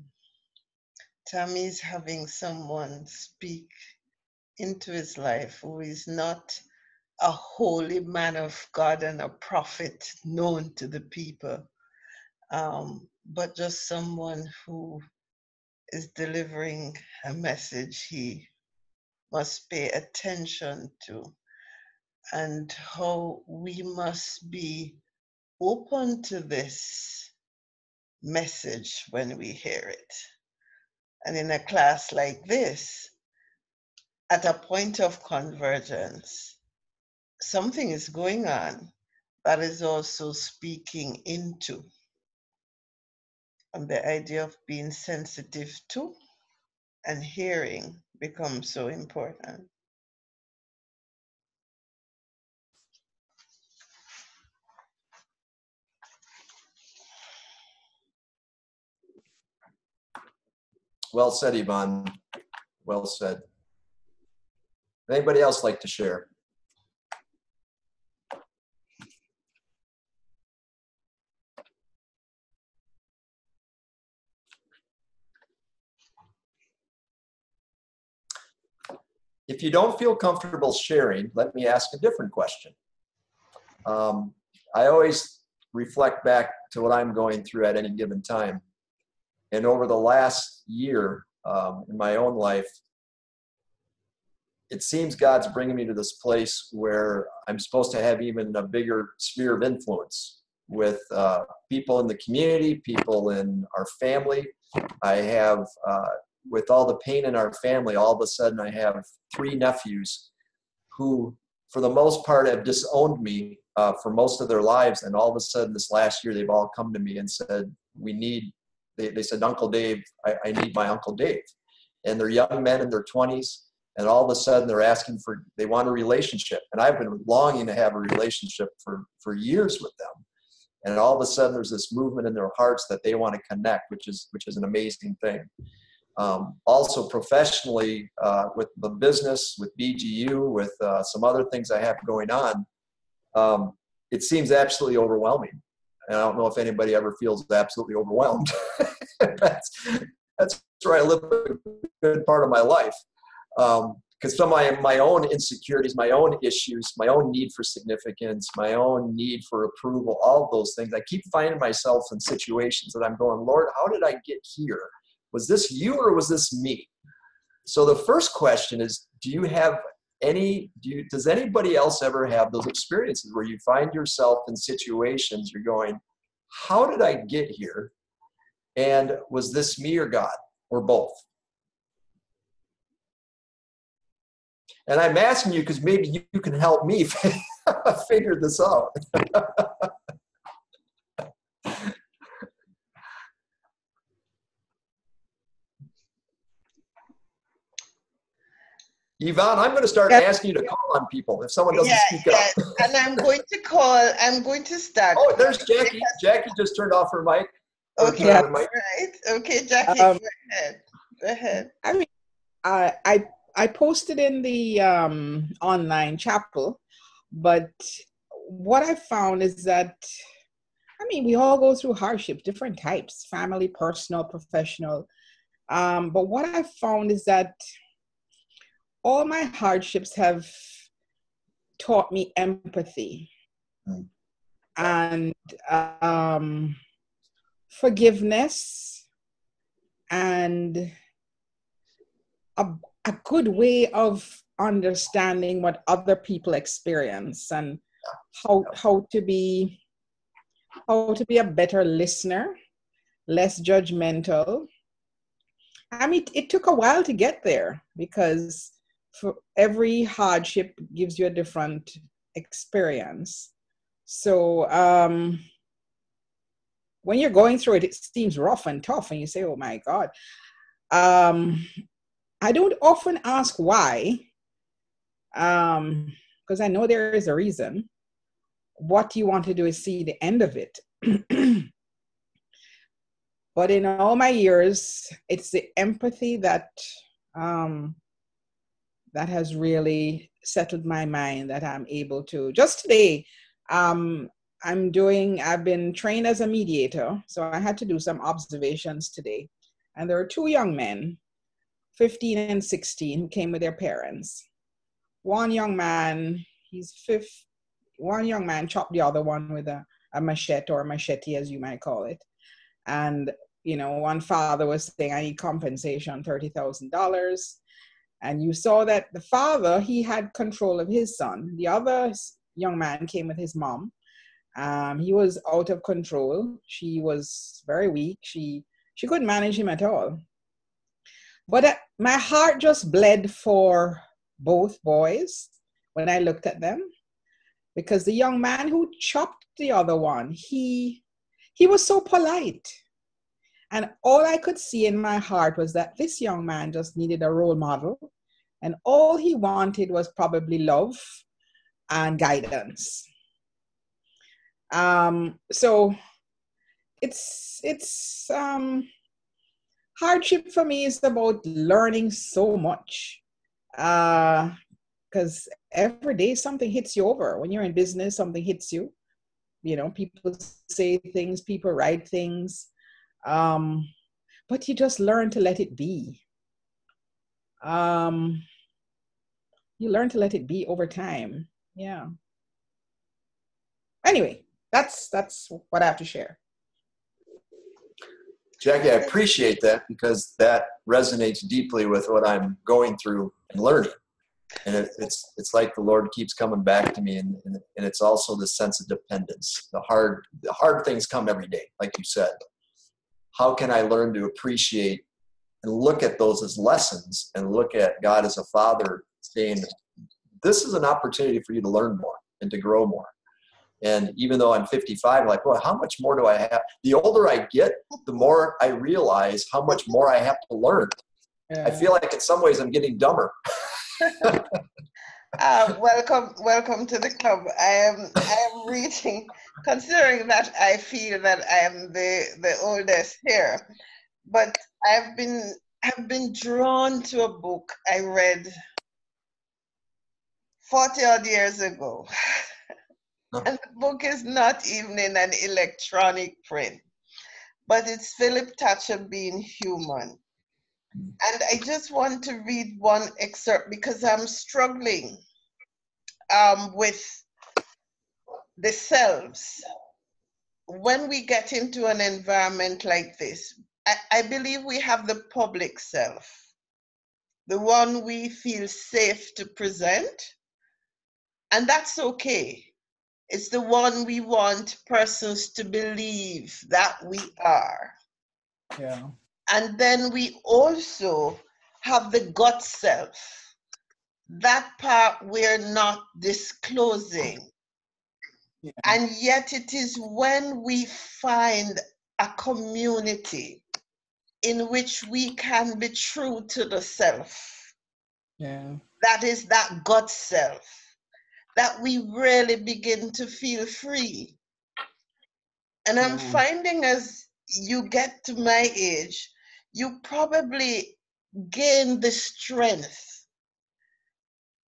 Tammy's having someone speak into his life who is not a holy man of God and a prophet known to the people, um, but just someone who is delivering a message he must pay attention to and how we must be open to this message when we hear it. And in a class like this, at a point of convergence, something is going on that is also speaking into and the idea of being sensitive to and hearing becomes so important. Well said, Yvonne. Well said. Anybody else like to share? If you don't feel comfortable sharing, let me ask a different question. Um, I always reflect back to what I'm going through at any given time. And over the last year um, in my own life, it seems God's bringing me to this place where I'm supposed to have even a bigger sphere of influence with uh, people in the community, people in our family. I have uh, with all the pain in our family, all of a sudden I have three nephews who, for the most part, have disowned me uh, for most of their lives. And all of a sudden, this last year, they've all come to me and said, We need, they, they said, Uncle Dave, I, I need my Uncle Dave. And they're young men in their 20s. And all of a sudden, they're asking for, they want a relationship. And I've been longing to have a relationship for, for years with them and all of a sudden there's this movement in their hearts that they want to connect which is which is an amazing thing um, also professionally uh, with the business, with BGU, with uh, some other things I have going on, um, it seems absolutely overwhelming. And I don't know if anybody ever feels absolutely overwhelmed. that's, that's where I live a good part of my life. Because um, some of my, my own insecurities, my own issues, my own need for significance, my own need for approval, all those things, I keep finding myself in situations that I'm going, Lord, how did I get here? Was this you or was this me? So the first question is, do you have any, do you, does anybody else ever have those experiences where you find yourself in situations you're going, how did I get here? And was this me or God or both? And I'm asking you because maybe you can help me figure this out. Yvonne, I'm going to start yep. asking you to call on people if someone doesn't yeah, speak yeah. up. and I'm going to call, I'm going to start. Oh, there's Jackie. Jackie just turned off her mic. Okay, her mic. right. Okay, Jackie, um, go ahead. Go ahead. I mean, I, I, I posted in the um, online chapel, but what I found is that, I mean, we all go through hardship, different types, family, personal, professional. Um, but what I found is that all my hardships have taught me empathy mm. and um, forgiveness and a, a good way of understanding what other people experience and how how to be how to be a better listener less judgmental i mean it took a while to get there because for every hardship gives you a different experience. So um, when you're going through it, it seems rough and tough, and you say, "Oh my God." Um, I don't often ask why, because um, I know there is a reason. What you want to do is see the end of it. but in all my years, it's the empathy that um, that has really settled my mind that I'm able to. Just today, um, I'm doing, I've been trained as a mediator, so I had to do some observations today. And there are two young men, 15 and 16, who came with their parents. One young man, he's fifth, one young man chopped the other one with a, a machete or a machete, as you might call it. And, you know, one father was saying, I need compensation, $30,000 and you saw that the father he had control of his son. The other young man came with his mom. Um, he was out of control. She was very weak. She she couldn't manage him at all. But uh, my heart just bled for both boys when i looked at them. Because the young man who chopped the other one he he was so polite and all I could see in my heart was that this young man just needed a role model. And all he wanted was probably love and guidance. Um, so it's it's um, hardship for me is about learning so much because uh, every day something hits you over. When you're in business, something hits you. You know, people say things, people write things um, but you just learn to let it be. Um, you learn to let it be over time. Yeah. Anyway, that's that's what I have to share. Jackie, I appreciate that because that resonates deeply with what I'm going through and learning. And it, it's it's like the Lord keeps coming back to me, and, and, and it's also the sense of dependence. The hard the hard things come every day, like you said how can I learn to appreciate and look at those as lessons and look at God as a father saying, this is an opportunity for you to learn more and to grow more. And even though I'm 55, like, well, how much more do I have? The older I get, the more I realize how much more I have to learn. Yeah. I feel like in some ways I'm getting dumber. uh, welcome, welcome to the club. I am, I am reading considering that I feel that I am the, the oldest here. But I've been have been drawn to a book I read 40 odd years ago. and the book is not even in an electronic print, but it's Philip Thatcher Being Human. And I just want to read one excerpt because I'm struggling um, with the selves, when we get into an environment like this, I, I believe we have the public self, the one we feel safe to present, and that's okay. It's the one we want persons to believe that we are. Yeah. And then we also have the gut self, that part we're not disclosing yeah. And yet, it is when we find a community in which we can be true to the self. Yeah. that is that God self, that we really begin to feel free. And I'm mm. finding as you get to my age, you probably gain the strength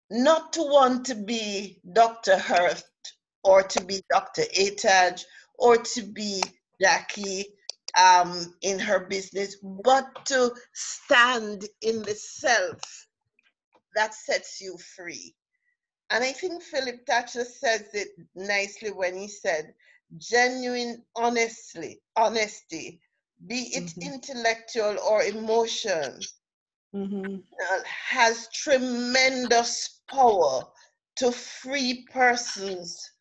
not to want to be Dr. Hurst or to be Dr. Ataj or to be Jackie um, in her business, but to stand in the self that sets you free. And I think Philip Thatcher says it nicely when he said, genuine honestly, honesty, be it mm-hmm. intellectual or emotion, mm-hmm. uh, has tremendous power to free persons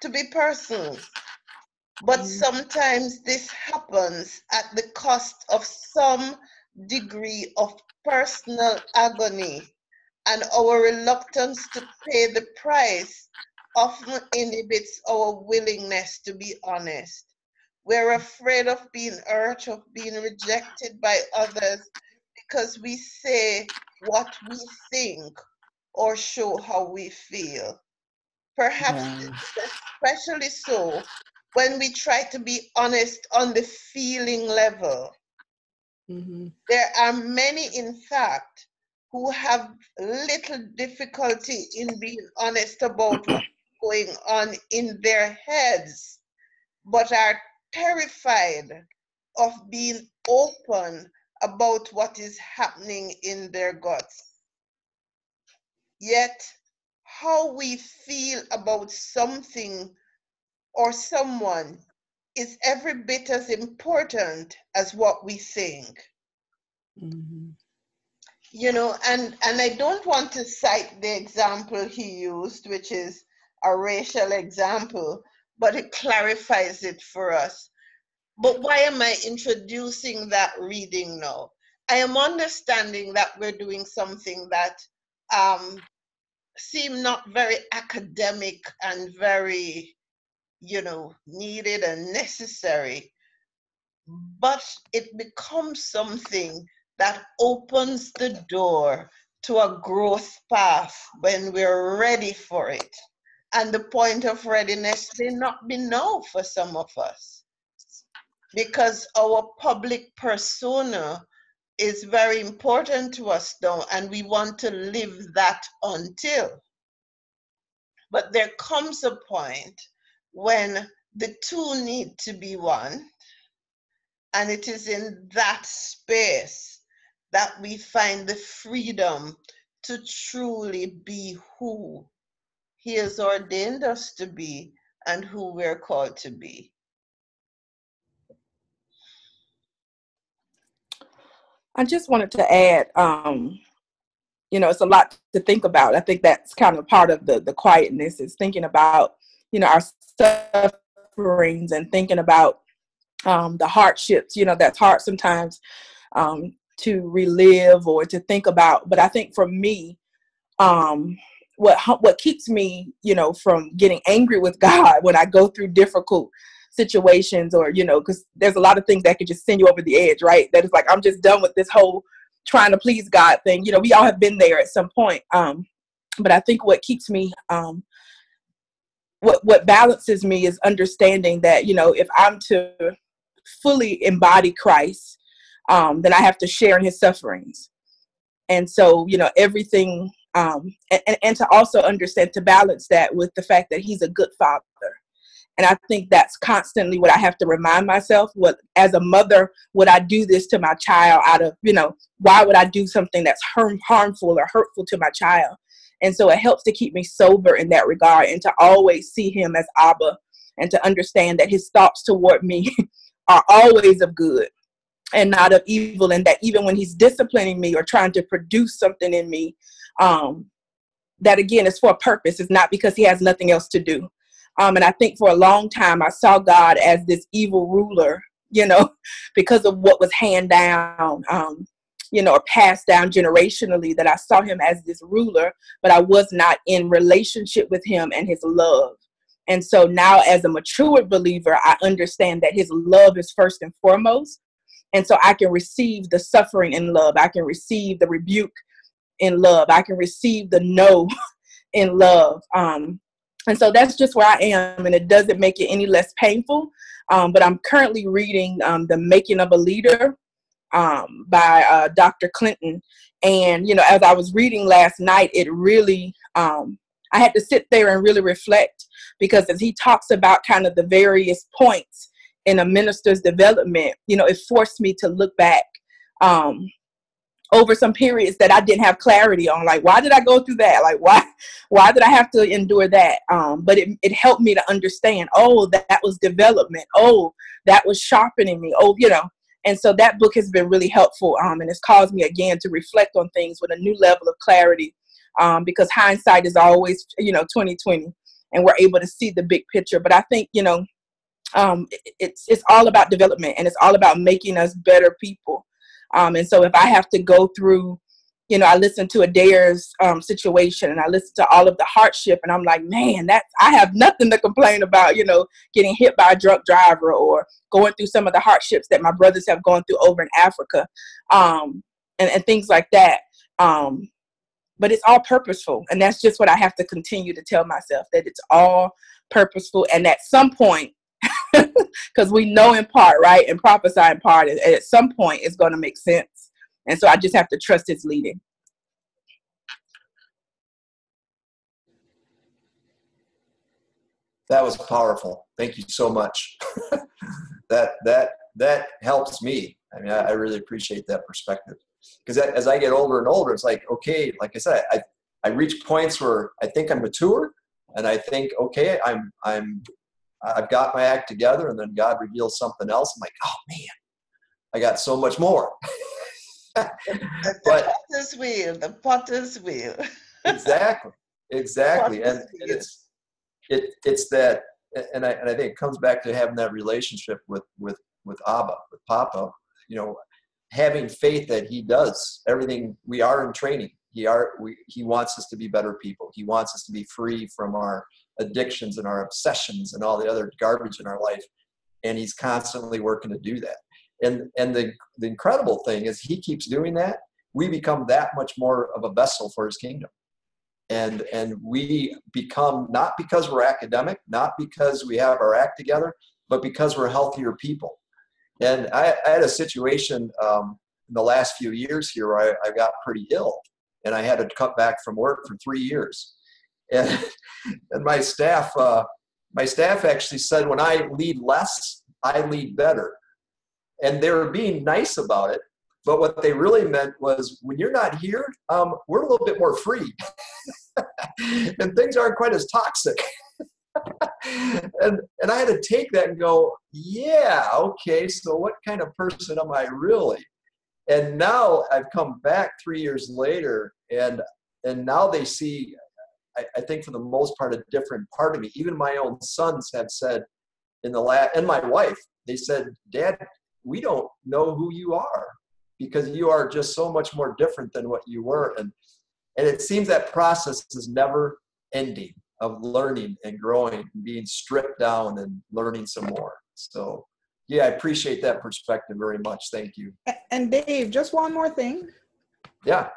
to be persons. But mm-hmm. sometimes this happens at the cost of some degree of personal agony, and our reluctance to pay the price often inhibits our willingness to be honest. We're afraid of being hurt, of being rejected by others because we say what we think or show how we feel. Perhaps yeah. especially so when we try to be honest on the feeling level. Mm-hmm. There are many, in fact, who have little difficulty in being honest about what's going on in their heads, but are terrified of being open about what is happening in their guts. Yet, how we feel about something or someone is every bit as important as what we think. Mm-hmm. You know, and, and I don't want to cite the example he used, which is a racial example, but it clarifies it for us. But why am I introducing that reading now? I am understanding that we're doing something that um, seem not very academic and very you know, needed and necessary, but it becomes something that opens the door to a growth path when we're ready for it. And the point of readiness may not be now for some of us because our public persona is very important to us now, and we want to live that until. But there comes a point when the two need to be one. And it is in that space that we find the freedom to truly be who He has ordained us to be and who we're called to be. I just wanted to add, um, you know, it's a lot to think about. I think that's kind of part of the the quietness is thinking about, you know, our sufferings and thinking about um, the hardships. You know, that's hard sometimes um, to relive or to think about. But I think for me, um, what what keeps me, you know, from getting angry with God when I go through difficult situations or you know because there's a lot of things that could just send you over the edge right? That is like i'm just done with this whole trying to please god thing. You know we all have been there at some point um but i think what keeps me um what what balances me is understanding that you know if i'm to fully embody christ um, then i have to share in his sufferings. And so you know everything um, and, and to also understand to balance that with the fact that he's a good father and i think that's constantly what i have to remind myself what as a mother would i do this to my child out of you know why would i do something that's harm, harmful or hurtful to my child and so it helps to keep me sober in that regard and to always see him as Abba and to understand that his thoughts toward me are always of good and not of evil. And that even when he's disciplining me or trying to produce something in me, um, that again is for a purpose. It's not because he has nothing else to do. Um, and I think for a long time I saw God as this evil ruler, you know, because of what was hand down. Um, you know, or passed down generationally that I saw him as this ruler, but I was not in relationship with him and his love. And so now, as a mature believer, I understand that his love is first and foremost. And so I can receive the suffering in love, I can receive the rebuke in love. I can receive the no in love. Um, and so that's just where I am, and it doesn't make it any less painful. Um, but I'm currently reading um, The Making of a Leader um, by uh, Dr. Clinton. And, you know, as I was reading last night, it really, um, I had to sit there and really reflect because as he talks about kind of the various points in a minister's development, you know, it forced me to look back um, over some periods that I didn't have clarity on. Like, why did I go through that? Like, why, why did I have to endure that? Um, but it, it helped me to understand, oh, that, that was development. Oh, that was sharpening me. Oh, you know, and so that book has been really helpful um, and it's caused me again to reflect on things with a new level of clarity um, because hindsight is always you know 2020 and we're able to see the big picture but i think you know um, it's it's all about development and it's all about making us better people um, and so if I have to go through, you know, I listen to Adair's um, situation and I listen to all of the hardship and I'm like, man, that I have nothing to complain about, you know, getting hit by a drunk driver or going through some of the hardships that my brothers have gone through over in Africa um, and, and things like that. Um, but it's all purposeful. And that's just what I have to continue to tell myself that it's all purposeful. And at some point, because we know in part, right, and prophesy in part. And at some point, it's going to make sense. And so I just have to trust His leading. That was powerful. Thank you so much. that that that helps me. I mean, I, I really appreciate that perspective because as I get older and older, it's like okay, like I said, I I reach points where I think I'm mature, and I think okay, I'm I'm I've got my act together, and then God reveals something else. I'm like, oh man, I got so much more. the, the potter's wheel, the potter's wheel. exactly, exactly, and, and it's it it's that, and I and I think it comes back to having that relationship with with with Abba, with Papa. You know, having faith that He does everything. We are in training. He are we, He wants us to be better people. He wants us to be free from our addictions and our obsessions and all the other garbage in our life. And he's constantly working to do that. And and the the incredible thing is he keeps doing that. We become that much more of a vessel for his kingdom. And and we become not because we're academic not because we have our act together but because we're healthier people. And i, I had a situation um, in the last few years here where I, I got pretty ill and i had to cut back from work for three years and, and my staff uh, my staff actually said when i lead less i lead better. And they were being nice about it but what they really meant was when you're not here um, we're a little bit more free. And things aren't quite as toxic. And and i had to take that and go yeah okay so what kind of person am i really? And now i've come back three years later and and now they see I, I, think for the most part, a different part of me. Even my own sons have said in the last, and my wife, they said, Dad, we don't know who you are because you are just so much more different than what you were. And, and it seems that process is never ending of learning and growing and being stripped down and learning some more. So, yeah, I appreciate that perspective very much. Thank you. And Dave, just one more thing. Yeah.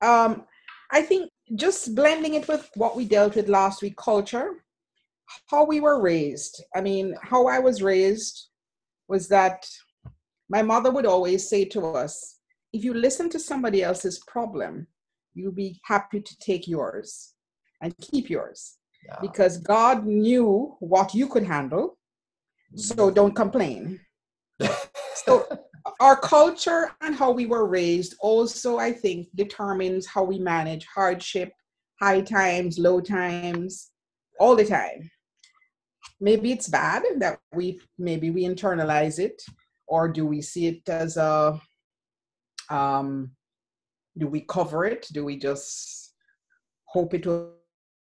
Um, I think just blending it with what we dealt with last week culture, how we were raised. I mean, how I was raised was that my mother would always say to us, if you listen to somebody else's problem, you'll be happy to take yours and keep yours. Yeah. Because God knew what you could handle, so mm-hmm. don't complain. so our culture and how we were raised also, I think, determines how we manage hardship, high times, low times, all the time. Maybe it's bad that we maybe we internalize it, or do we see it as a um, do we cover it? Do we just hope it will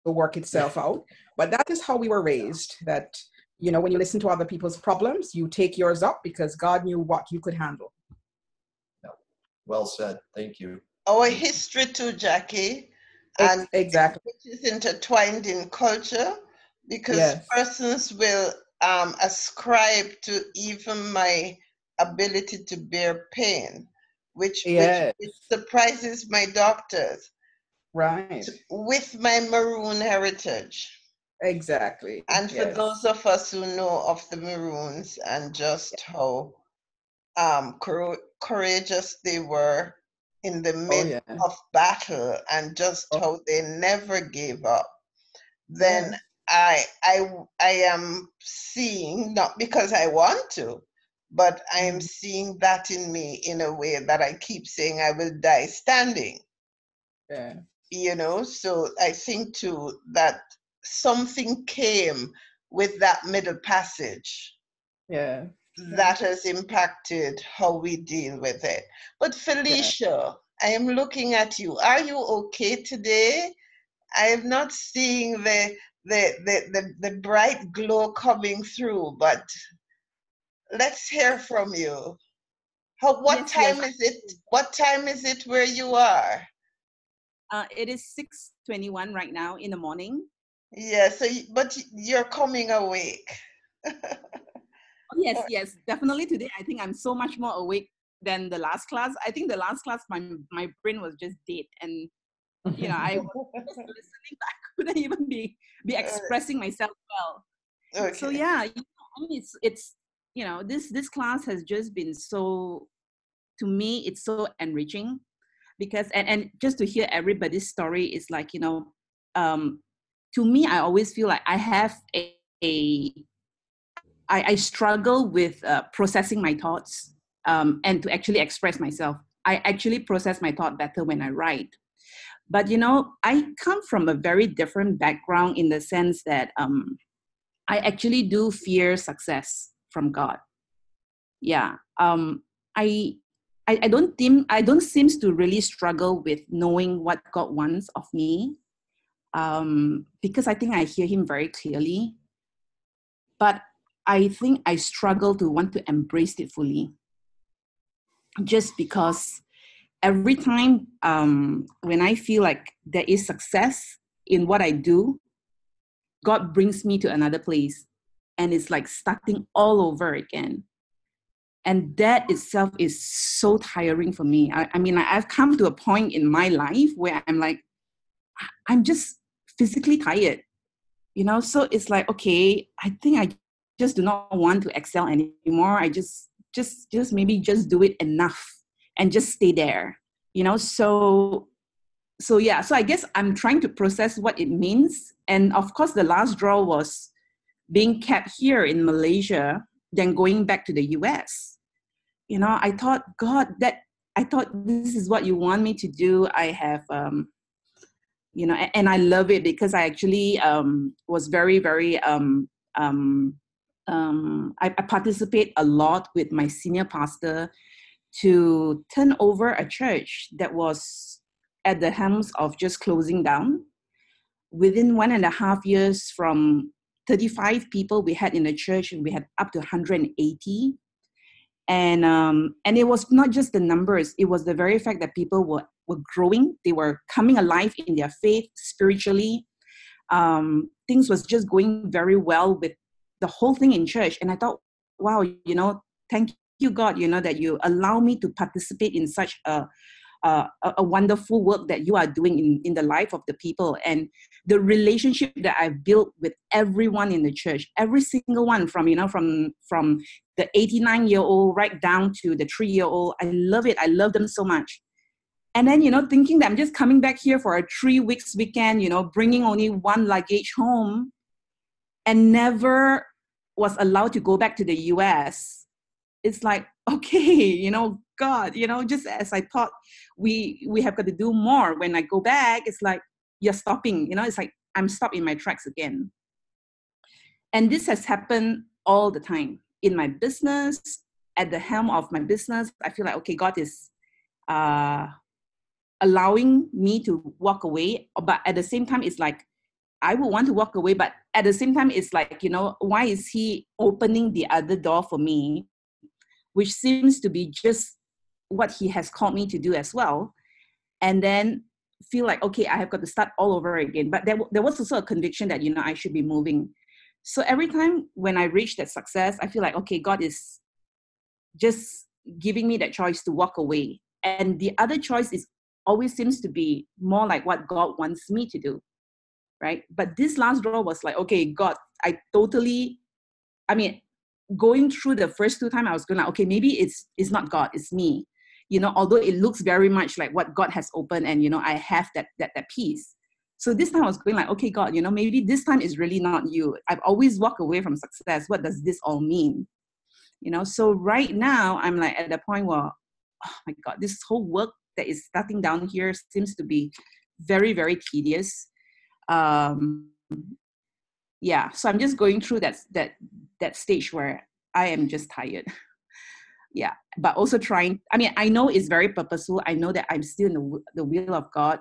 work itself out? But that is how we were raised. That you know, when you listen to other people's problems, you take yours up because God knew what you could handle. Well said. Thank you. Our history too, Jackie. And exactly. Which is intertwined in culture because yes. persons will um, ascribe to even my ability to bear pain which, yes. which, which surprises my doctors. Right. With my maroon heritage. Exactly. And for yes. those of us who know of the Maroons and just how um, courageous they were in the oh, midst oh, yeah. of battle and just oh. how they never gave up, then. I I I am seeing not because I want to, but I am mm-hmm. seeing that in me in a way that I keep saying I will die standing. Yeah. You know, so I think too that something came with that middle passage. Yeah. That has impacted how we deal with it. But Felicia, yeah. I am looking at you. Are you okay today? I am not seeing the the, the the the bright glow coming through, but let's hear from you. How what yes, time yes. is it? What time is it where you are? Uh, it is 6:21 right now in the morning. Yeah, so but you're coming awake. Oh, yes, yes, definitely today. I think I'm so much more awake than the last class. I think the last class, my my brain was just dead, and you know, I was listening, I couldn't even be be expressing myself well. Okay. So yeah, you know, I mean, it's it's you know, this this class has just been so, to me, it's so enriching, because and and just to hear everybody's story is like you know, um, to me, I always feel like I have a, a I, I struggle with uh, processing my thoughts um, and to actually express myself. I actually process my thought better when I write. But you know, I come from a very different background in the sense that um, I actually do fear success from God. Yeah, um, I, I I don't think I don't seem to really struggle with knowing what God wants of me um, because I think I hear him very clearly. But I think I struggle to want to embrace it fully. Just because every time um, when I feel like there is success in what I do, God brings me to another place and it's like starting all over again. And that itself is so tiring for me. I, I mean, I've come to a point in my life where I'm like, I'm just physically tired you know? So it's like okay i think i just do not want to excel anymore. I just just just maybe just do it enough and just stay there you know? So so yeah so i guess i'm trying to process what it means. And of course the last draw was being kept here in malaysia then going back to the us you know i thought god that i thought this is what you want me to do. I have um you know and, i love it because i actually um, was very very um, um, um, I, I, participate a lot with my senior pastor to turn over a church that was at the helms of just closing down. Within one and a half years from 35 people we had in the church we had up to 180 and um, and it was not just the numbers it was the very fact that people were were growing they were coming alive in their faith spiritually um, things was just going very well with the whole thing in church and i thought wow you know thank you god you know that you allow me to participate in such a uh, a, wonderful work that you are doing in, in the life of the people and the relationship that I've built with everyone in the church, every single one from, you know, from, from the 89 year old right down to the three year old. I love it. I love them so much. And then, you know, thinking that I'm just coming back here for a three weeks weekend, you know, bringing only one luggage home and never was allowed to go back to the US. It's like, okay, you know, God, you know, just as I thought we we have got to do more. When I go back, it's like you're stopping, you know, it's like I'm stopped in my tracks again. And this has happened all the time in my business, at the helm of my business. I feel like okay, God is uh allowing me to walk away, but at the same time, it's like I would want to walk away, but at the same time, it's like, you know, why is he opening the other door for me? Which seems to be just what he has called me to do as well. And then feel like okay i have got to start all over again. But there, there was also a conviction that you know i should be moving. So every time when i reach that success i feel like okay god is just giving me that choice to walk away. And the other choice is always seems to be more like what God wants me to do, right? But this last draw was like, okay, God, I totally, I mean, going through the first two time, I was going like, okay, maybe it's it's not God, it's me, you know. Although it looks very much like what God has opened, and you know, I have that that that peace. So this time I was going like, okay, God, you know, maybe this time is really not you. I've always walked away from success. What does this all mean? You know, so right now I'm like at the point where, oh my God, this whole work that is starting down here seems to be very, very tedious. Um, yeah, so I'm just going through that that that stage where I am just tired. yeah, but also trying. I mean, I know it's very purposeful. I know that I'm still in the the will of God,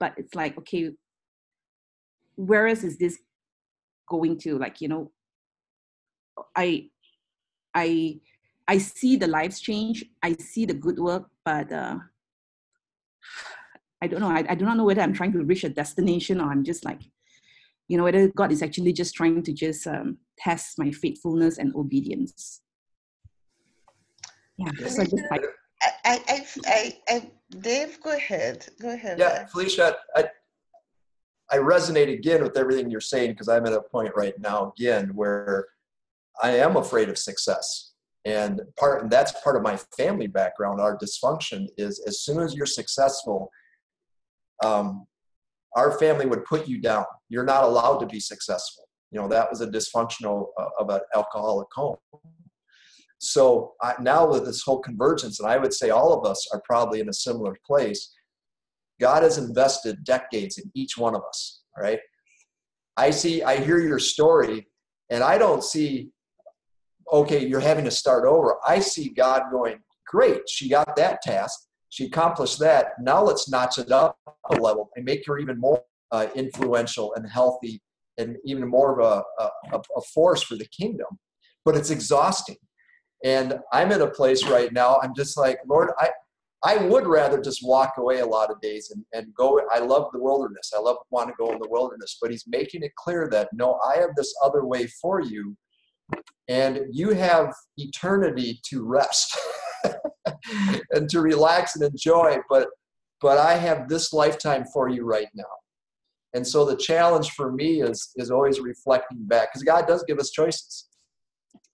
but it's like okay, where else is this going to? Like you know, I I I see the lives change. I see the good work, but uh, I don't know. I, I do not know whether I'm trying to reach a destination or I'm just like, you know, whether God is actually just trying to just um, test my faithfulness and obedience. Yeah. So I just like. I, I, I, I, Dave, go ahead. Go ahead. Yeah, Felicia, I, I resonate again with everything you're saying because I'm at a point right now again where I am afraid of success. And part that's part of my family background. Our dysfunction is as soon as you're successful, um, our family would put you down. You're not allowed to be successful. You know that was a dysfunctional uh, of an alcoholic home. So I, now with this whole convergence, and I would say all of us are probably in a similar place. God has invested decades in each one of us. Right? I see. I hear your story, and I don't see okay, you're having to start over. I see God going, great, she got that task. She accomplished that. Now let's notch it up a level and make her even more uh, influential and healthy and even more of a, a, a force for the kingdom. But it's exhausting. And I'm in a place right now, I'm just like, Lord, I, I would rather just walk away a lot of days and, and go. I love the wilderness. I love want to go in the wilderness, but he's making it clear that no, I have this other way for you and you have eternity to rest and to relax and enjoy but but i have this lifetime for you right now. And so the challenge for me is is always reflecting back because god does give us choices.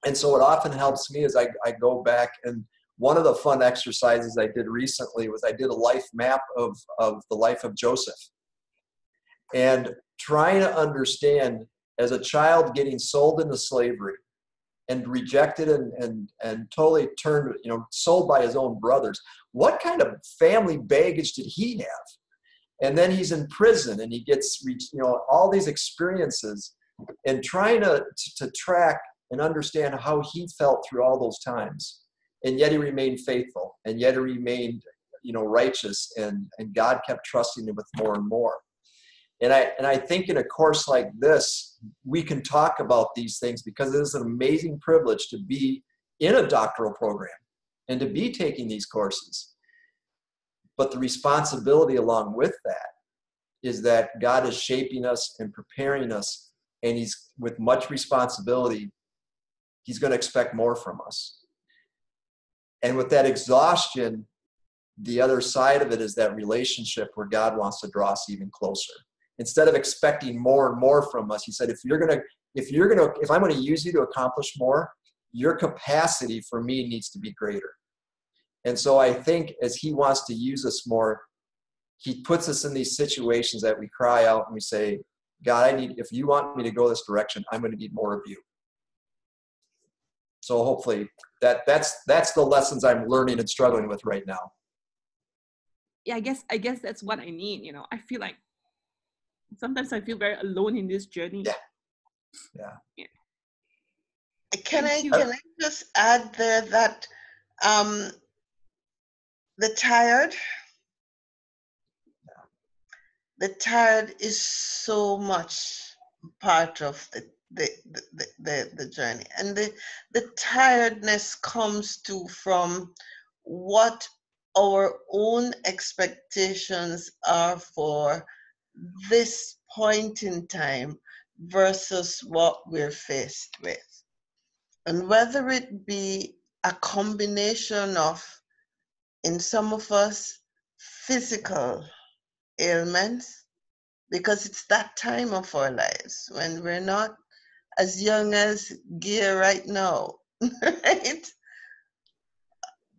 And so what often helps me is I, I go back and one of the fun exercises i did recently was i did a life map of of the life of joseph. And trying to understand as a child getting sold into slavery and rejected and, and, and totally turned, you know, sold by his own brothers. What kind of family baggage did he have? And then he's in prison and he gets, you know, all these experiences and trying to, to track and understand how he felt through all those times. And yet he remained faithful and yet he remained, you know, righteous and, and God kept trusting him with more and more. And I, and I think in a course like this, we can talk about these things because it is an amazing privilege to be in a doctoral program and to be taking these courses. But the responsibility along with that is that God is shaping us and preparing us, and He's with much responsibility, He's going to expect more from us. And with that exhaustion, the other side of it is that relationship where God wants to draw us even closer instead of expecting more and more from us he said if you're going to if you're going to if i'm going to use you to accomplish more your capacity for me needs to be greater. And so i think as he wants to use us more he puts us in these situations that we cry out and we say god i need if you want me to go this direction i'm going to need more of you. So hopefully that that's that's the lessons i'm learning and struggling with right now. Yeah i guess i guess that's what i need you know i feel like sometimes I feel very alone in this journey. Yeah. Yeah. yeah. Can I can I just add there that um, the tired the tired is so much part of the the, the, the, the journey and the the tiredness comes to from what our own expectations are for this point in time versus what we're faced with. And whether it be a combination of in some of us, physical ailments, because it's that time of our lives when we're not as young as Gear right now, right?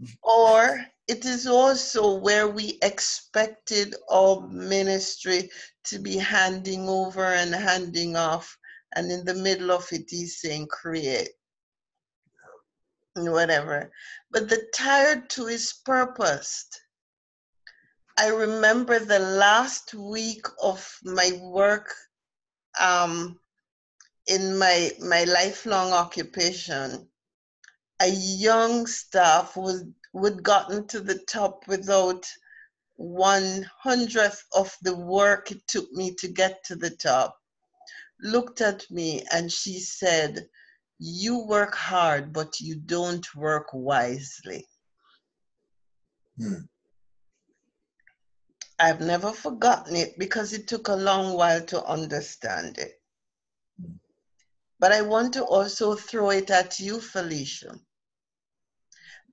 Mm. Or it is also where we expected our ministry to be handing over and handing off, and in the middle of it, he's saying, create whatever. But the tired too is purposed. I remember the last week of my work um, in my my lifelong occupation. A young staff was would gotten to the top without one hundredth of the work it took me to get to the top. Looked at me and she said, you work hard, but you don't work wisely. Hmm. I've never forgotten it because it took a long while to understand it. Hmm. But I want to also throw it at you, Felicia.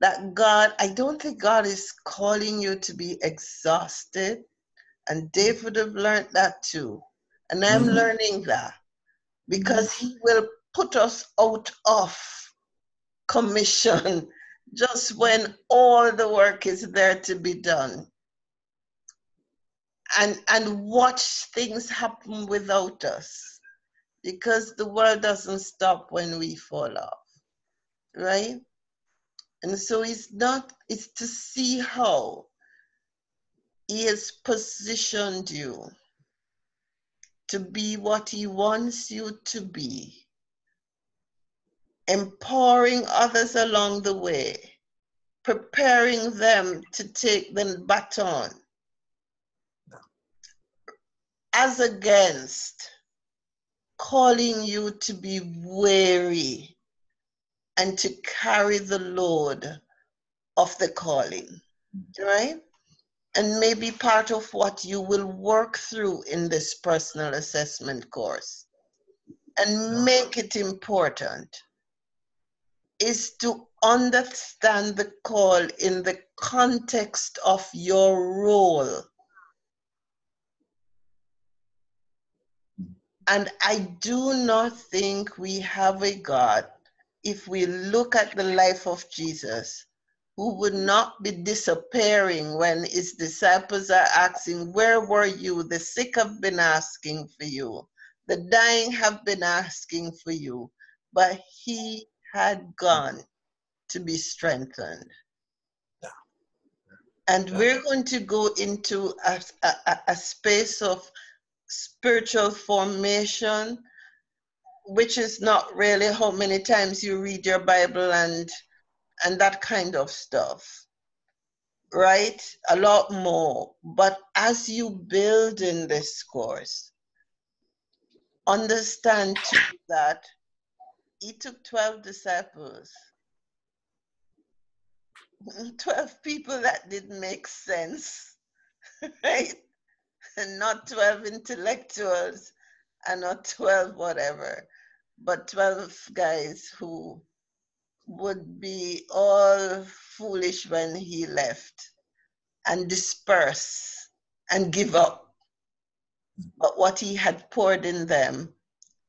That God, I don't think God is calling you to be exhausted. And Dave would have learned that too. And I'm mm-hmm. learning that because he will put us out of commission just when all the work is there to be done and and watch things happen without us because the world doesn't stop when we fall off right and so it's not it's to see how he has positioned you to be what he wants you to be empowering others along the way, preparing them to take the baton as against calling you to be weary and to carry the load of the calling, mm. right? And maybe part of what you will work through in this personal assessment course and make it important is to understand the call in the context of your role. Mm. And I do not think we have a God, if we look at the life of Jesus, who would not be disappearing when his disciples are asking, Where were you? The sick have been asking for you, the dying have been asking for you. But he had gone to be strengthened. Yeah. And yeah. we're going to go into a, a, a space of spiritual formation, which is not really how many times you read your Bible and and that kind of stuff. Right? A lot more. But as you build in this course, understand that he took 12 disciples 12 people that didn't make sense right and not 12 intellectuals and not 12 whatever but 12 guys who would be all foolish when he left and disperse and give up but what he had poured in them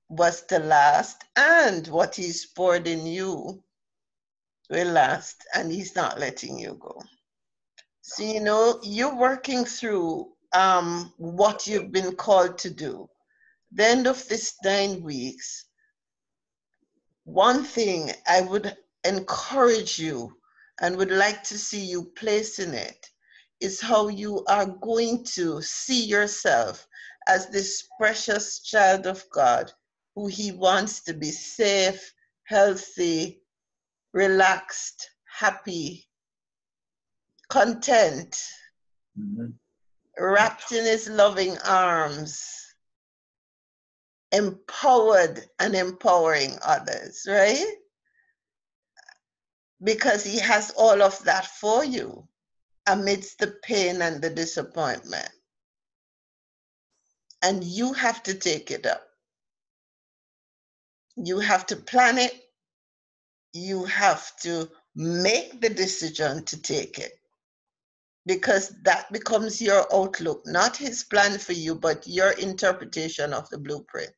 was to last, and what He's poured in you will last, and He's not letting you go. So, you know, you're working through um, what you've been called to do. The end of this nine weeks, one thing I would encourage you and would like to see you place in it is how you are going to see yourself as this precious child of God who he wants to be safe, healthy, relaxed, happy, content, mm-hmm. wrapped in his loving arms, empowered and empowering others, right? Because he has all of that for you amidst the pain and the disappointment. And you have to take it up. You have to plan it. You have to make the decision to take it. because that becomes your outlook, not his plan for you, but your interpretation of the blueprint.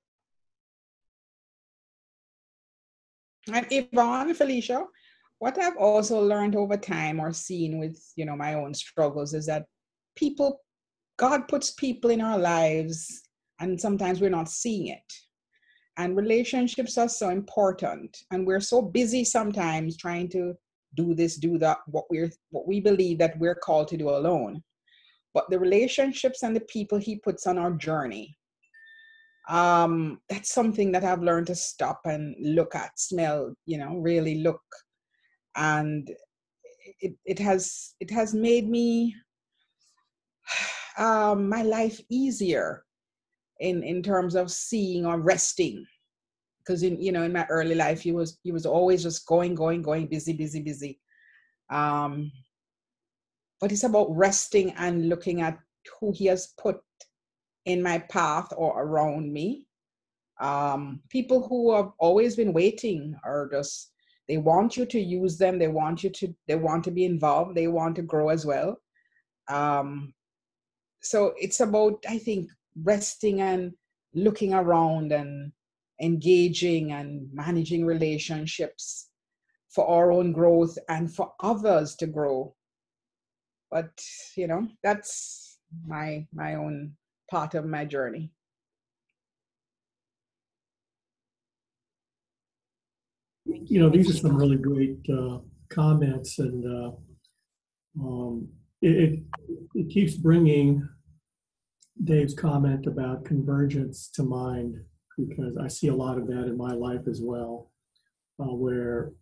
And Yvonne, Felicia, what I've also learned over time or seen with, you know, my own struggles is that people, God puts people in our lives and sometimes we're not seeing it. And relationships are so important. And we're so busy sometimes trying to do this, do that, what we're what we believe that we're called to do alone. But the relationships and the people he puts on our journey, um, that's something that I've learned to stop and look at, smell, you know, really look. And it, it has it has made me um, my life easier in in terms of seeing or resting because in you know in my early life he was he was always just going going going busy busy busy um but it's about resting and looking at who he has put in my path or around me. Um people who have always been waiting are just they want you to use them they want you to they want to be involved they want to grow as well. Um so it's about i think resting and looking around and engaging and managing relationships for our own growth and for others to grow. But you know that's my my own part of my journey. You. Know these are some really great uh, comments and uh, um, it, it, it keeps bringing dave's comment about convergence to mind because I see a lot of that in my life as well, uh, where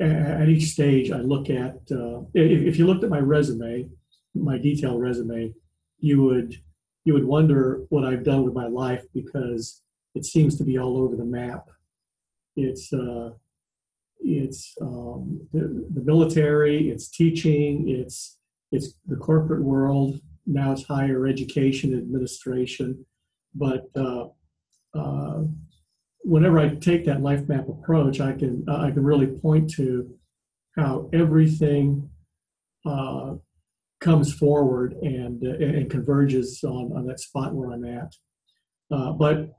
at each stage I look at, uh, if, if you looked at my resume, my detailed resume, you would you would wonder what I've done with my life because it seems to be all over the map. It's uh, it's um, the, the military, it's teaching, it's it's the corporate world. Now it's higher education administration, but uh, uh, whenever I take that life map approach, I can I can really point to how everything uh, comes forward and uh, and converges on, on that spot where I'm at. Uh, but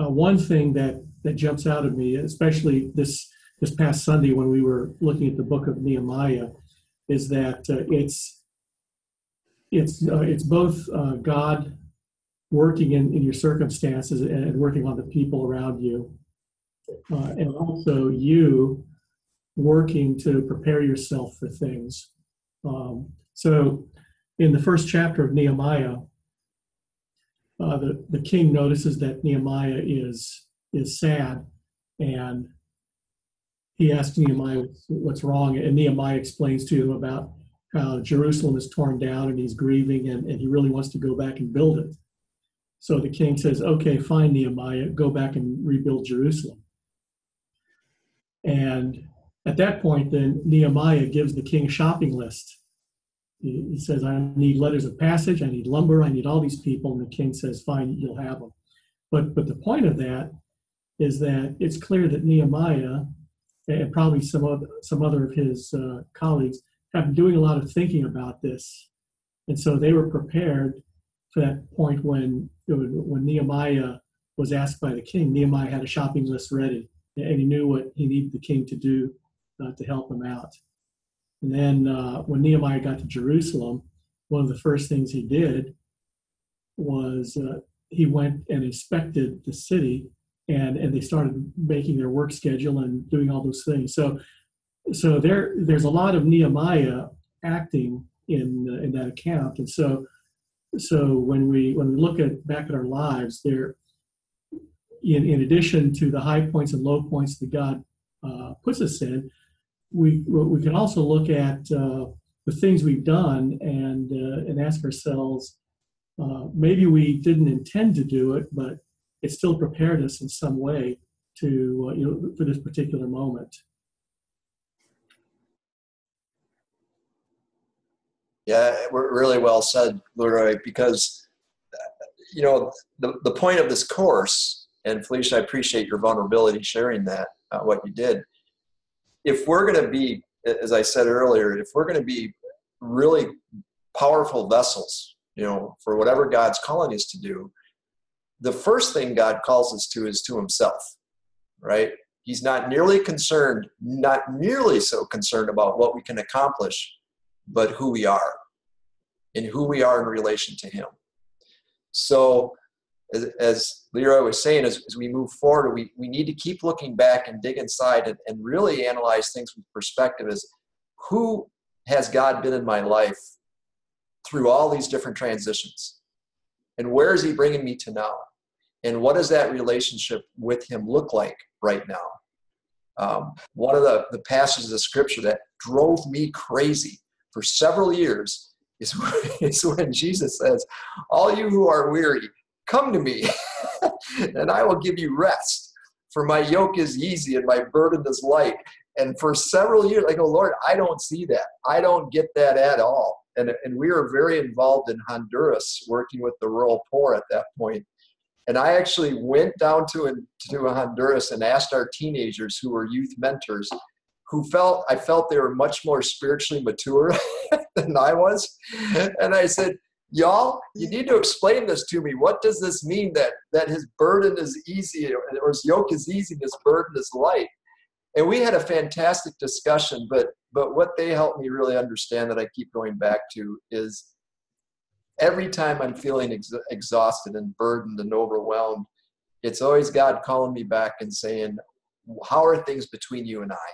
uh, one thing that that jumps out at me, especially this this past Sunday when we were looking at the book of Nehemiah, is that it's it's it's both God working in, in your circumstances and working on the people around you. Uh, and also you working to prepare yourself for things. Um, so, in the first chapter of Nehemiah, uh, the, the king notices that Nehemiah is, is sad and he asks Nehemiah what's wrong. And Nehemiah explains to him about how Jerusalem is torn down and he's grieving and, and he really wants to go back and build it. So the king says, okay, fine, Nehemiah, go back and rebuild Jerusalem. And at that point, then Nehemiah gives the king a shopping list. He says, I need letters of passage, I need lumber, I need all these people. And the king says, fine, you'll have them. But, but the point of that is that it's clear that Nehemiah and probably some other, some other of his uh, colleagues have been doing a lot of thinking about this. And so they were prepared for that point when when Nehemiah was asked by the king. Nehemiah had a shopping list ready, and he knew what he needed the king to do uh, to help him out. And then uh, when Nehemiah got to Jerusalem, one of the first things he did was uh, he went and inspected the city, and and they started making their work schedule and doing all those things. So so there there's a lot of Nehemiah acting in in that account, and so so when we when we look at back at our lives, there, in, in addition to the high points and low points that God uh, puts us in, we we can also look at uh, the things we've done and uh, and ask ourselves, uh, maybe we didn't intend to do it, but it still prepared us in some way to you know for this particular moment. Yeah, really well said, Leroy, because, you know, the, the point of this course, and Felicia, I appreciate your vulnerability sharing that, uh, what you did. If we're going to be, as I said earlier, if we're going to be really powerful vessels, you know, for whatever God's calling us to do, the first thing God calls us to is to Himself, right? He's not nearly concerned, not nearly so concerned about what we can accomplish, but who we are and who we are in relation to Him. So, as, as Leroy was saying, as, as, we move forward, we, we need to keep looking back and dig inside and, and really analyze things with perspective as who has God been in my life through all these different transitions? And where is He bringing me to now? And what does that relationship with Him look like right now? Um, one of the, the passages of Scripture that drove me crazy for several years is, is when Jesus says, All you who are weary, come to me, and I will give you rest. For my yoke is easy and my burden is light. And for several years, I go, Lord, I don't see that. I don't get that at all. And, and we were very involved in Honduras, working with the rural poor at that point. And I actually went down to, to Honduras and asked our teenagers who were youth mentors, who felt I felt they were much more spiritually mature than I was. And I said, Y'all, you need to explain this to me. What does this mean that that his burden is easy or his yoke is easy and his burden is light? And we had a fantastic discussion, but but what they helped me really understand that I keep going back to is every time I'm feeling ex- exhausted and burdened and overwhelmed, it's always God calling me back and saying, "How are things between you and I?"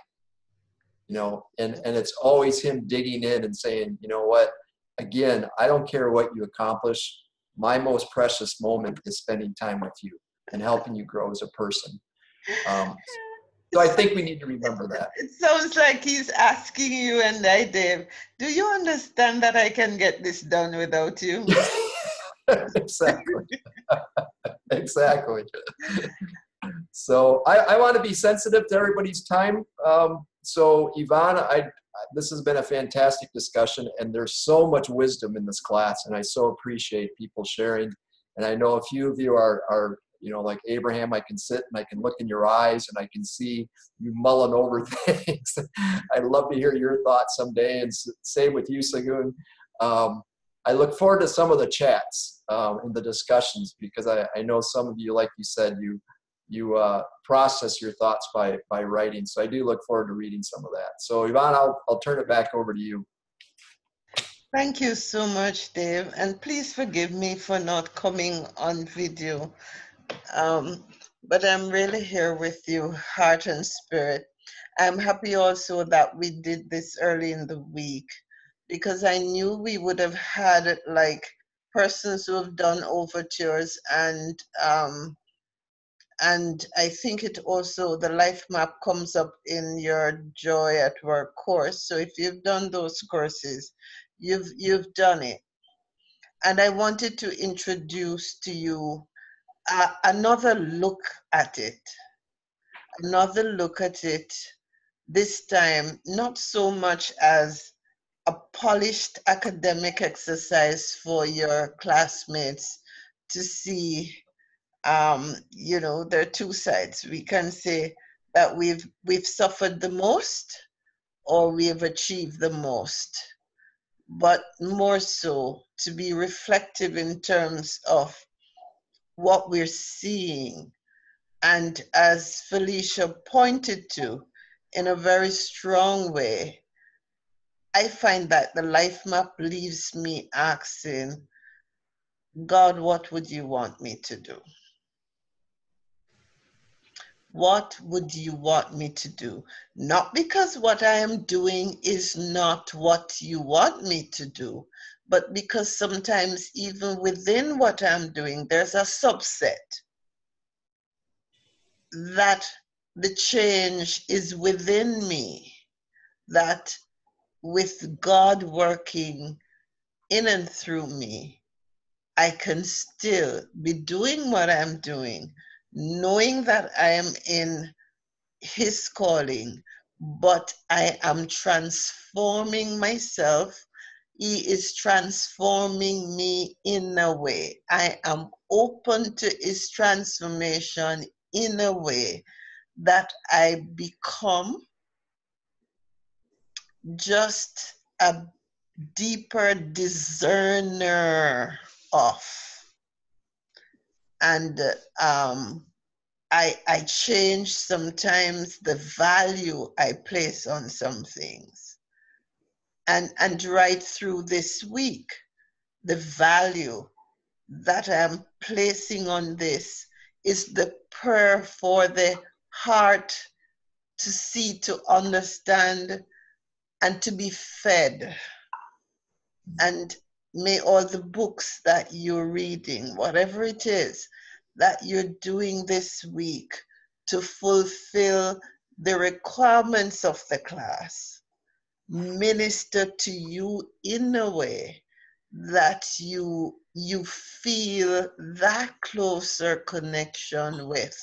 You know, and and it's always Him digging in and saying, "You know what? Again, I don't care what you accomplish. My most precious moment is spending time with you and helping you grow as a person." Um, so I think we need to remember that. It sounds like he's asking you and I, Dave, do you understand that I can get this done without you? exactly. exactly. So I, I want to be sensitive to everybody's time. Um, so Yvonne, I this has been a fantastic discussion, and there's so much wisdom in this class, and I so appreciate people sharing. And I know a few of you are are you know, like Abraham, I can sit and I can look in your eyes and I can see you mulling over things. I'd love to hear your thoughts someday. And same with you, Sagun. Um, I look forward to some of the chats um, and the discussions because I, I know some of you, like you said, you you uh, process your thoughts by by writing. So I do look forward to reading some of that. So Yvonne, I'll I'll turn it back over to you. Thank you so much, Dave. And please forgive me for not coming on video. Um, but I'm really here with you, heart and spirit. I'm happy also that we did this early in the week because I knew we would have had like persons who have done overtures and um, and I think it also the life map comes up in your joy at work course. So if you've done those courses, you've you've done it. And I wanted to introduce to you another look at it, another look at it, this time not so much as a polished academic exercise for your classmates to see um, you know there are two sides we can say that we've we've suffered the most or we have achieved the most but more so to be reflective in terms of what we're seeing. And as Felicia pointed to in a very strong way, I find that the life map leaves me asking, God, what would you want me to do? What would you want me to do? Not because what I am doing is not what you want me to do, but because sometimes even within what I'm doing, there's a subset that the change is within me, that with God working in and through me, I can still be doing what I'm doing, knowing that I am in His calling, but I am transforming myself he is transforming me in a way. I am open to His transformation in a way that I become just a deeper discerner of. And um, I, I change sometimes the value I place on some things. And, and right through this week, the value that I'm placing on this is the prayer for the heart to see, to understand, and to be fed. And may all the books that you're reading, whatever it is that you're doing this week to fulfill the requirements of the class, minister to you in a way that you you feel that closer connection with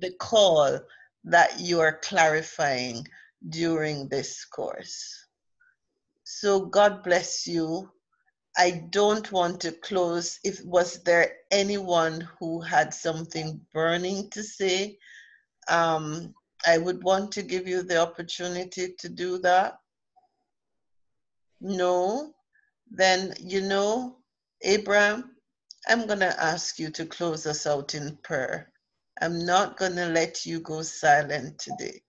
the call that you are clarifying during this course. So God bless you. I don't want to close. If was there anyone who had something burning to say, um, I would want to give you the opportunity to do that. No, then you know, Abraham, I'm going to ask you to close us out in prayer. I'm not going to let you go silent today.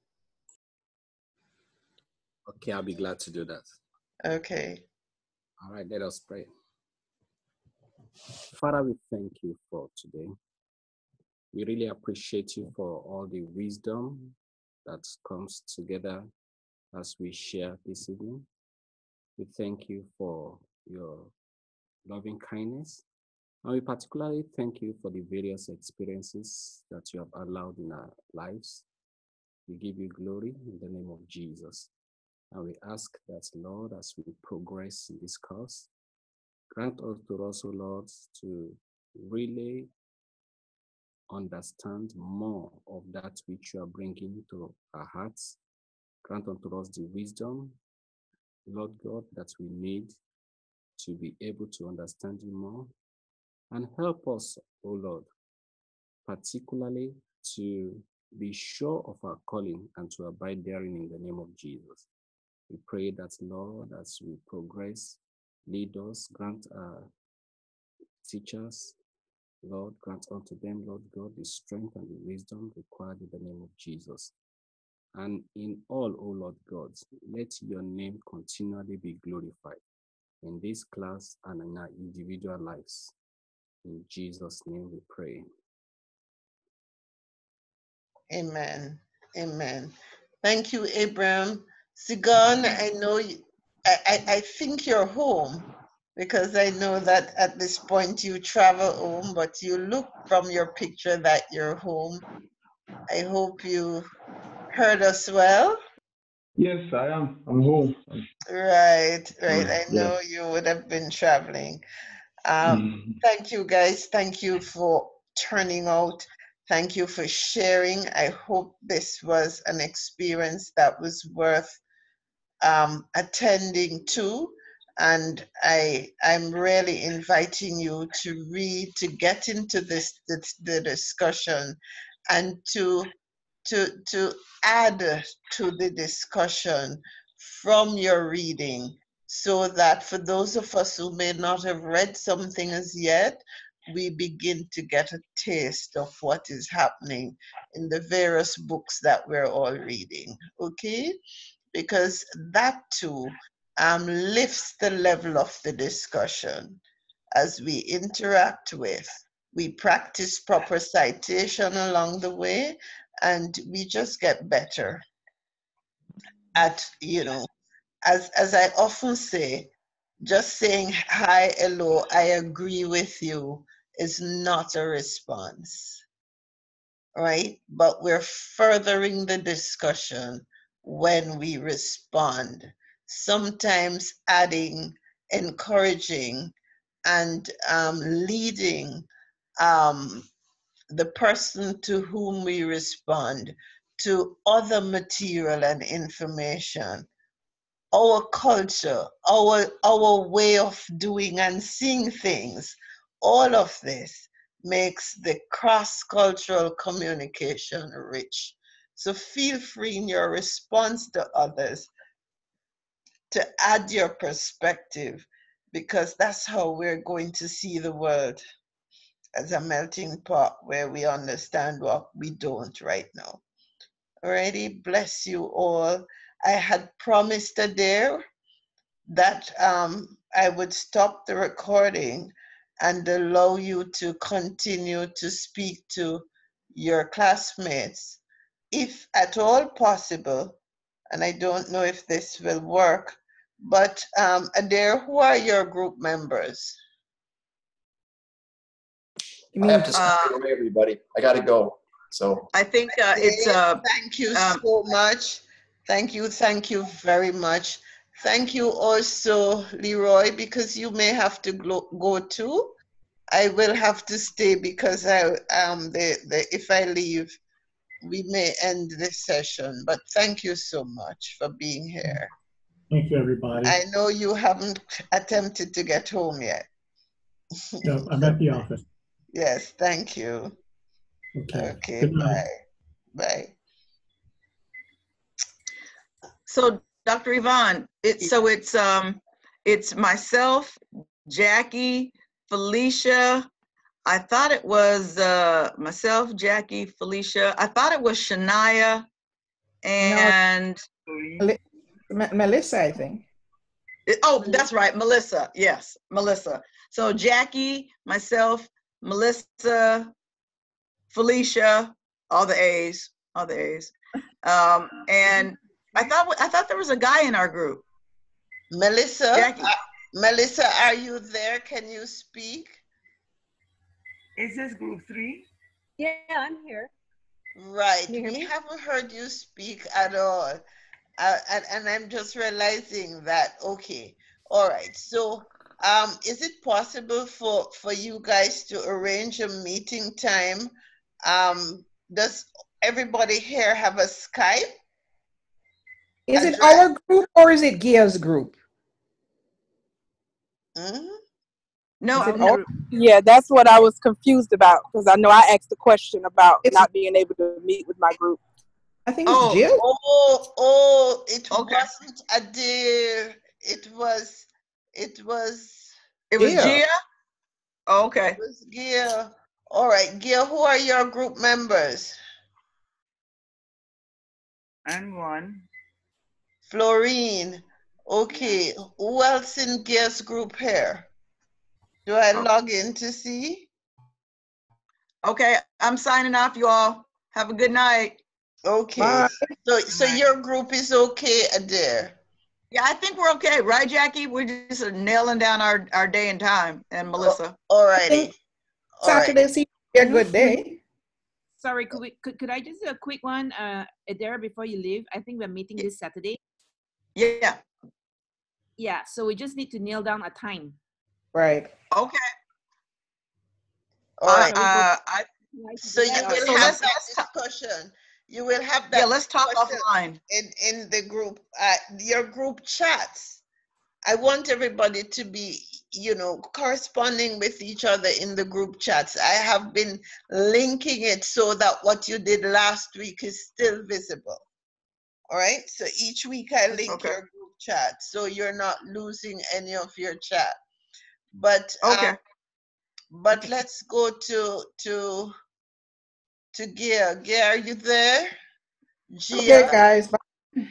Okay, I'll be glad to do that. Okay. All right, let us pray. Father, we thank you for today. We really appreciate you for all the wisdom that comes together as we share this evening. We thank you for your loving kindness. And we particularly thank you for the various experiences that you have allowed in our lives. We give you glory in the name of Jesus. And we ask that, Lord, as we progress in this course, grant us to us, Lord, to really understand more of that which you are bringing to our hearts. Grant unto us the wisdom, Lord God, that we need to be able to understand you more. And help us, O oh Lord, particularly to be sure of our calling and to abide therein in the name of Jesus. We pray that, Lord, as we progress, lead us, grant our teachers, Lord, grant unto them, Lord God, the strength and the wisdom required in the name of Jesus. And in all, O Lord God, let your name continually be glorified in this class and in our individual lives. In Jesus' name we pray. Amen. Amen. Thank you, Abraham. Sigon, I know you, I, I think you're home because I know that at this point you travel home, but you look from your picture that you're home. I hope you heard us well. Yes, I am. I'm home. Right, right. I know yeah. you would have been traveling. Um, mm-hmm. Thank you, guys. Thank you for turning out. Thank you for sharing. I hope this was an experience that was worth um, attending to. And I, I'm really inviting you to read, to get into this, this the discussion, and to to to add to the discussion from your reading so that for those of us who may not have read something as yet, we begin to get a taste of what is happening in the various books that we're all reading. Okay? Because that too um, lifts the level of the discussion as we interact with. We practice proper citation along the way, and we just get better at, you know, as as I often say, just saying hi, hello, I agree with you is not a response. Right? But we're furthering the discussion when we respond, sometimes adding, encouraging, and um, leading um, the person to whom we respond to other material and information our culture, our our way of doing and seeing things, all of this makes the cross-cultural communication rich. So feel free in your response to others to add your perspective because that's how we're going to see the world as a melting pot where we understand what we don't right now. Alrighty, bless you all. I had promised Adair that um, I would stop the recording and allow you to continue to speak to your classmates, if at all possible. And I don't know if this will work, but um, Adair, who are your group members? I have to uh, away, everybody. I got to go. So I think uh, it's. Uh, thank you um, so much. Thank you. Thank you very much. Thank you also, Leroy, because you may have to go too. I will have to stay because I um the, the if I leave, we may end this session. But thank you so much for being here. Thank you, everybody. I know you haven't attempted to get home yet. no, I'm at the office. Yes, thank you. Okay. Okay, bye. Bye. So, Dr. Yvonne, it, so it's um, it's myself, Jackie, Felicia. I thought it was uh, myself, Jackie, Felicia. I thought it was Shania and no, Melissa, I think. Oh, that's right, Melissa. Yes, Melissa. So Jackie, myself, Melissa, Felicia, all the A's, all the A's. Um, and I thought I thought there was a guy in our group. Melissa, Jackie. Uh, Melissa, are you there? Can you speak? Is this group three? Yeah, I'm here. Right. We me? haven't heard you speak at all. Uh, and, and I'm just realizing that, okay, all right. So um, is it possible for, for you guys to arrange a meeting time? Um, does everybody here have a Skype? Is it our group or is it Gia's group? Mm-hmm. No, yeah, that's what I was confused about because I know I asked the question about it's, not being able to meet with my group. I think it's oh, Jill. Oh, oh, it okay. wasn't Adair. It was, it was. It was Gia. Gia? Oh, okay. It was Gia. All right, Gia. Who are your group members? And one. Florine. Okay, who else in guest group here? Do I oh. log in to see? Okay, I'm signing off, you all. Have a good night. Okay. Bye. So so your group is okay, Adair? Yeah, I think we're okay, right, Jackie? We're just nailing down our, our day and time, and oh, Melissa. Oh, all righty. Saturday seems to be a good day. Sorry, could we could, could I just do a quick one, uh, Adair, before you leave? I think we're meeting this Saturday. Yeah. Yeah, so we just need to nail down a time. Right. Okay. All right. Uh, I, so you will so have that discussion. You will have that. Yeah, let's talk offline. In in the group, uh, your group chats. I want everybody to be, you know, corresponding with each other in the group chats. I have been linking it so that what you did last week is still visible. All right. So each week I link okay. your group chat, so you're not losing any of your chat. But okay. Um, but let's go to to to Gia. Gia, are you there? Gia. Okay, guys. Bye.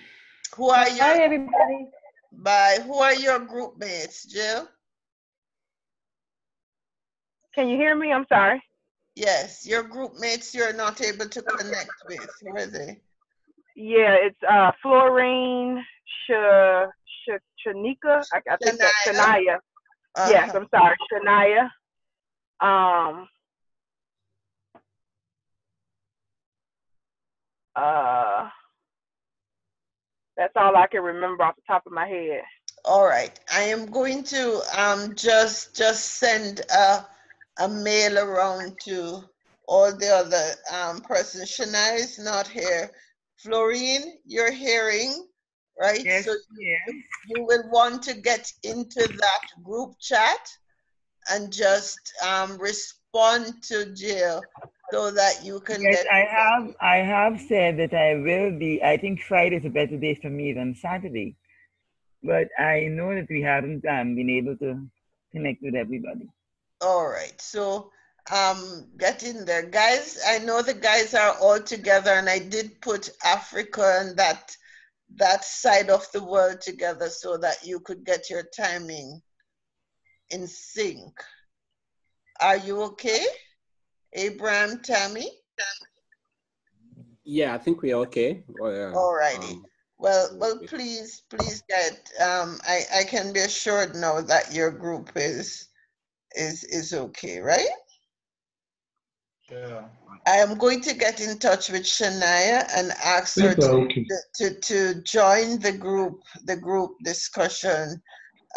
Who are you? Bye, everybody. Bye. Who are your group mates, Jill? Can you hear me? I'm sorry. Yes, your group mates you're not able to connect with. Who are they? Yeah, it's uh Florine, Sh Sh Shanika. I, I think that's Shania. Uh-huh. Yes, I'm sorry, Shania. Um. Uh. That's all I can remember off the top of my head. All right, I am going to um just just send a a mail around to all the other um persons. Shania is not here. Florine, you're hearing, right? Yes, so yes. you will want to get into that group chat and just um, respond to Jill so that you can yes, I have I have said that I will be I think Friday is a better day for me than Saturday. but I know that we haven't um, been able to connect with everybody. All right. So um get in there. Guys, I know the guys are all together and I did put Africa and that that side of the world together so that you could get your timing in sync. Are you okay? Abraham, Tammy? Yeah, I think we're okay. Well, All righty. Um, well, well, please, please get. Um, I I can be assured now that your group is is is okay, right? Yeah. I am going to get in touch with Shania and ask her to, okay. to, to, to join the group, the group discussion,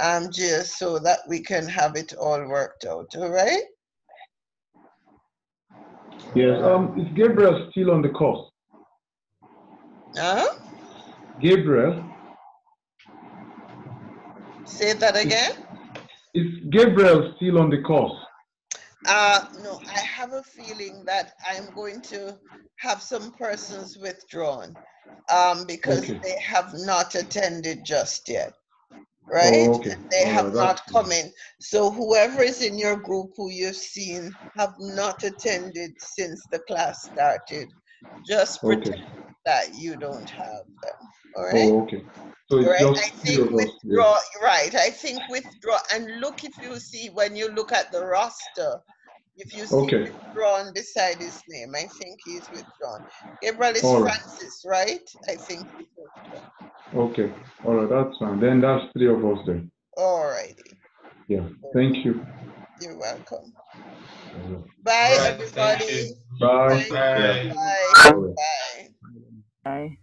um, just so that we can have it all worked out. All right? Yes. Um, is Gabriel still on the course? Huh? Gabriel. Say that again. Is, is Gabriel still on the course? Uh, no, I have a feeling that I'm going to have some persons withdrawn um, because okay. they have not attended just yet. Right? Oh, okay. They have not come in. So whoever is in your group who you've seen have not attended since the class started. Just pretend okay. that you don't have them. All right. Oh, okay. So it's right? just I think withdraw. Right. I think withdraw and look if you see when you look at the roster. If you see okay. withdrawn beside his name, I think he's withdrawn. Gabriel is All Francis, right. right? I think Okay. All right, that's fine. Then that's three of us then. All righty. Yeah. Thank you. You're welcome. Bye, right, everybody. Bye. Bye. Bye. Bye. Bye.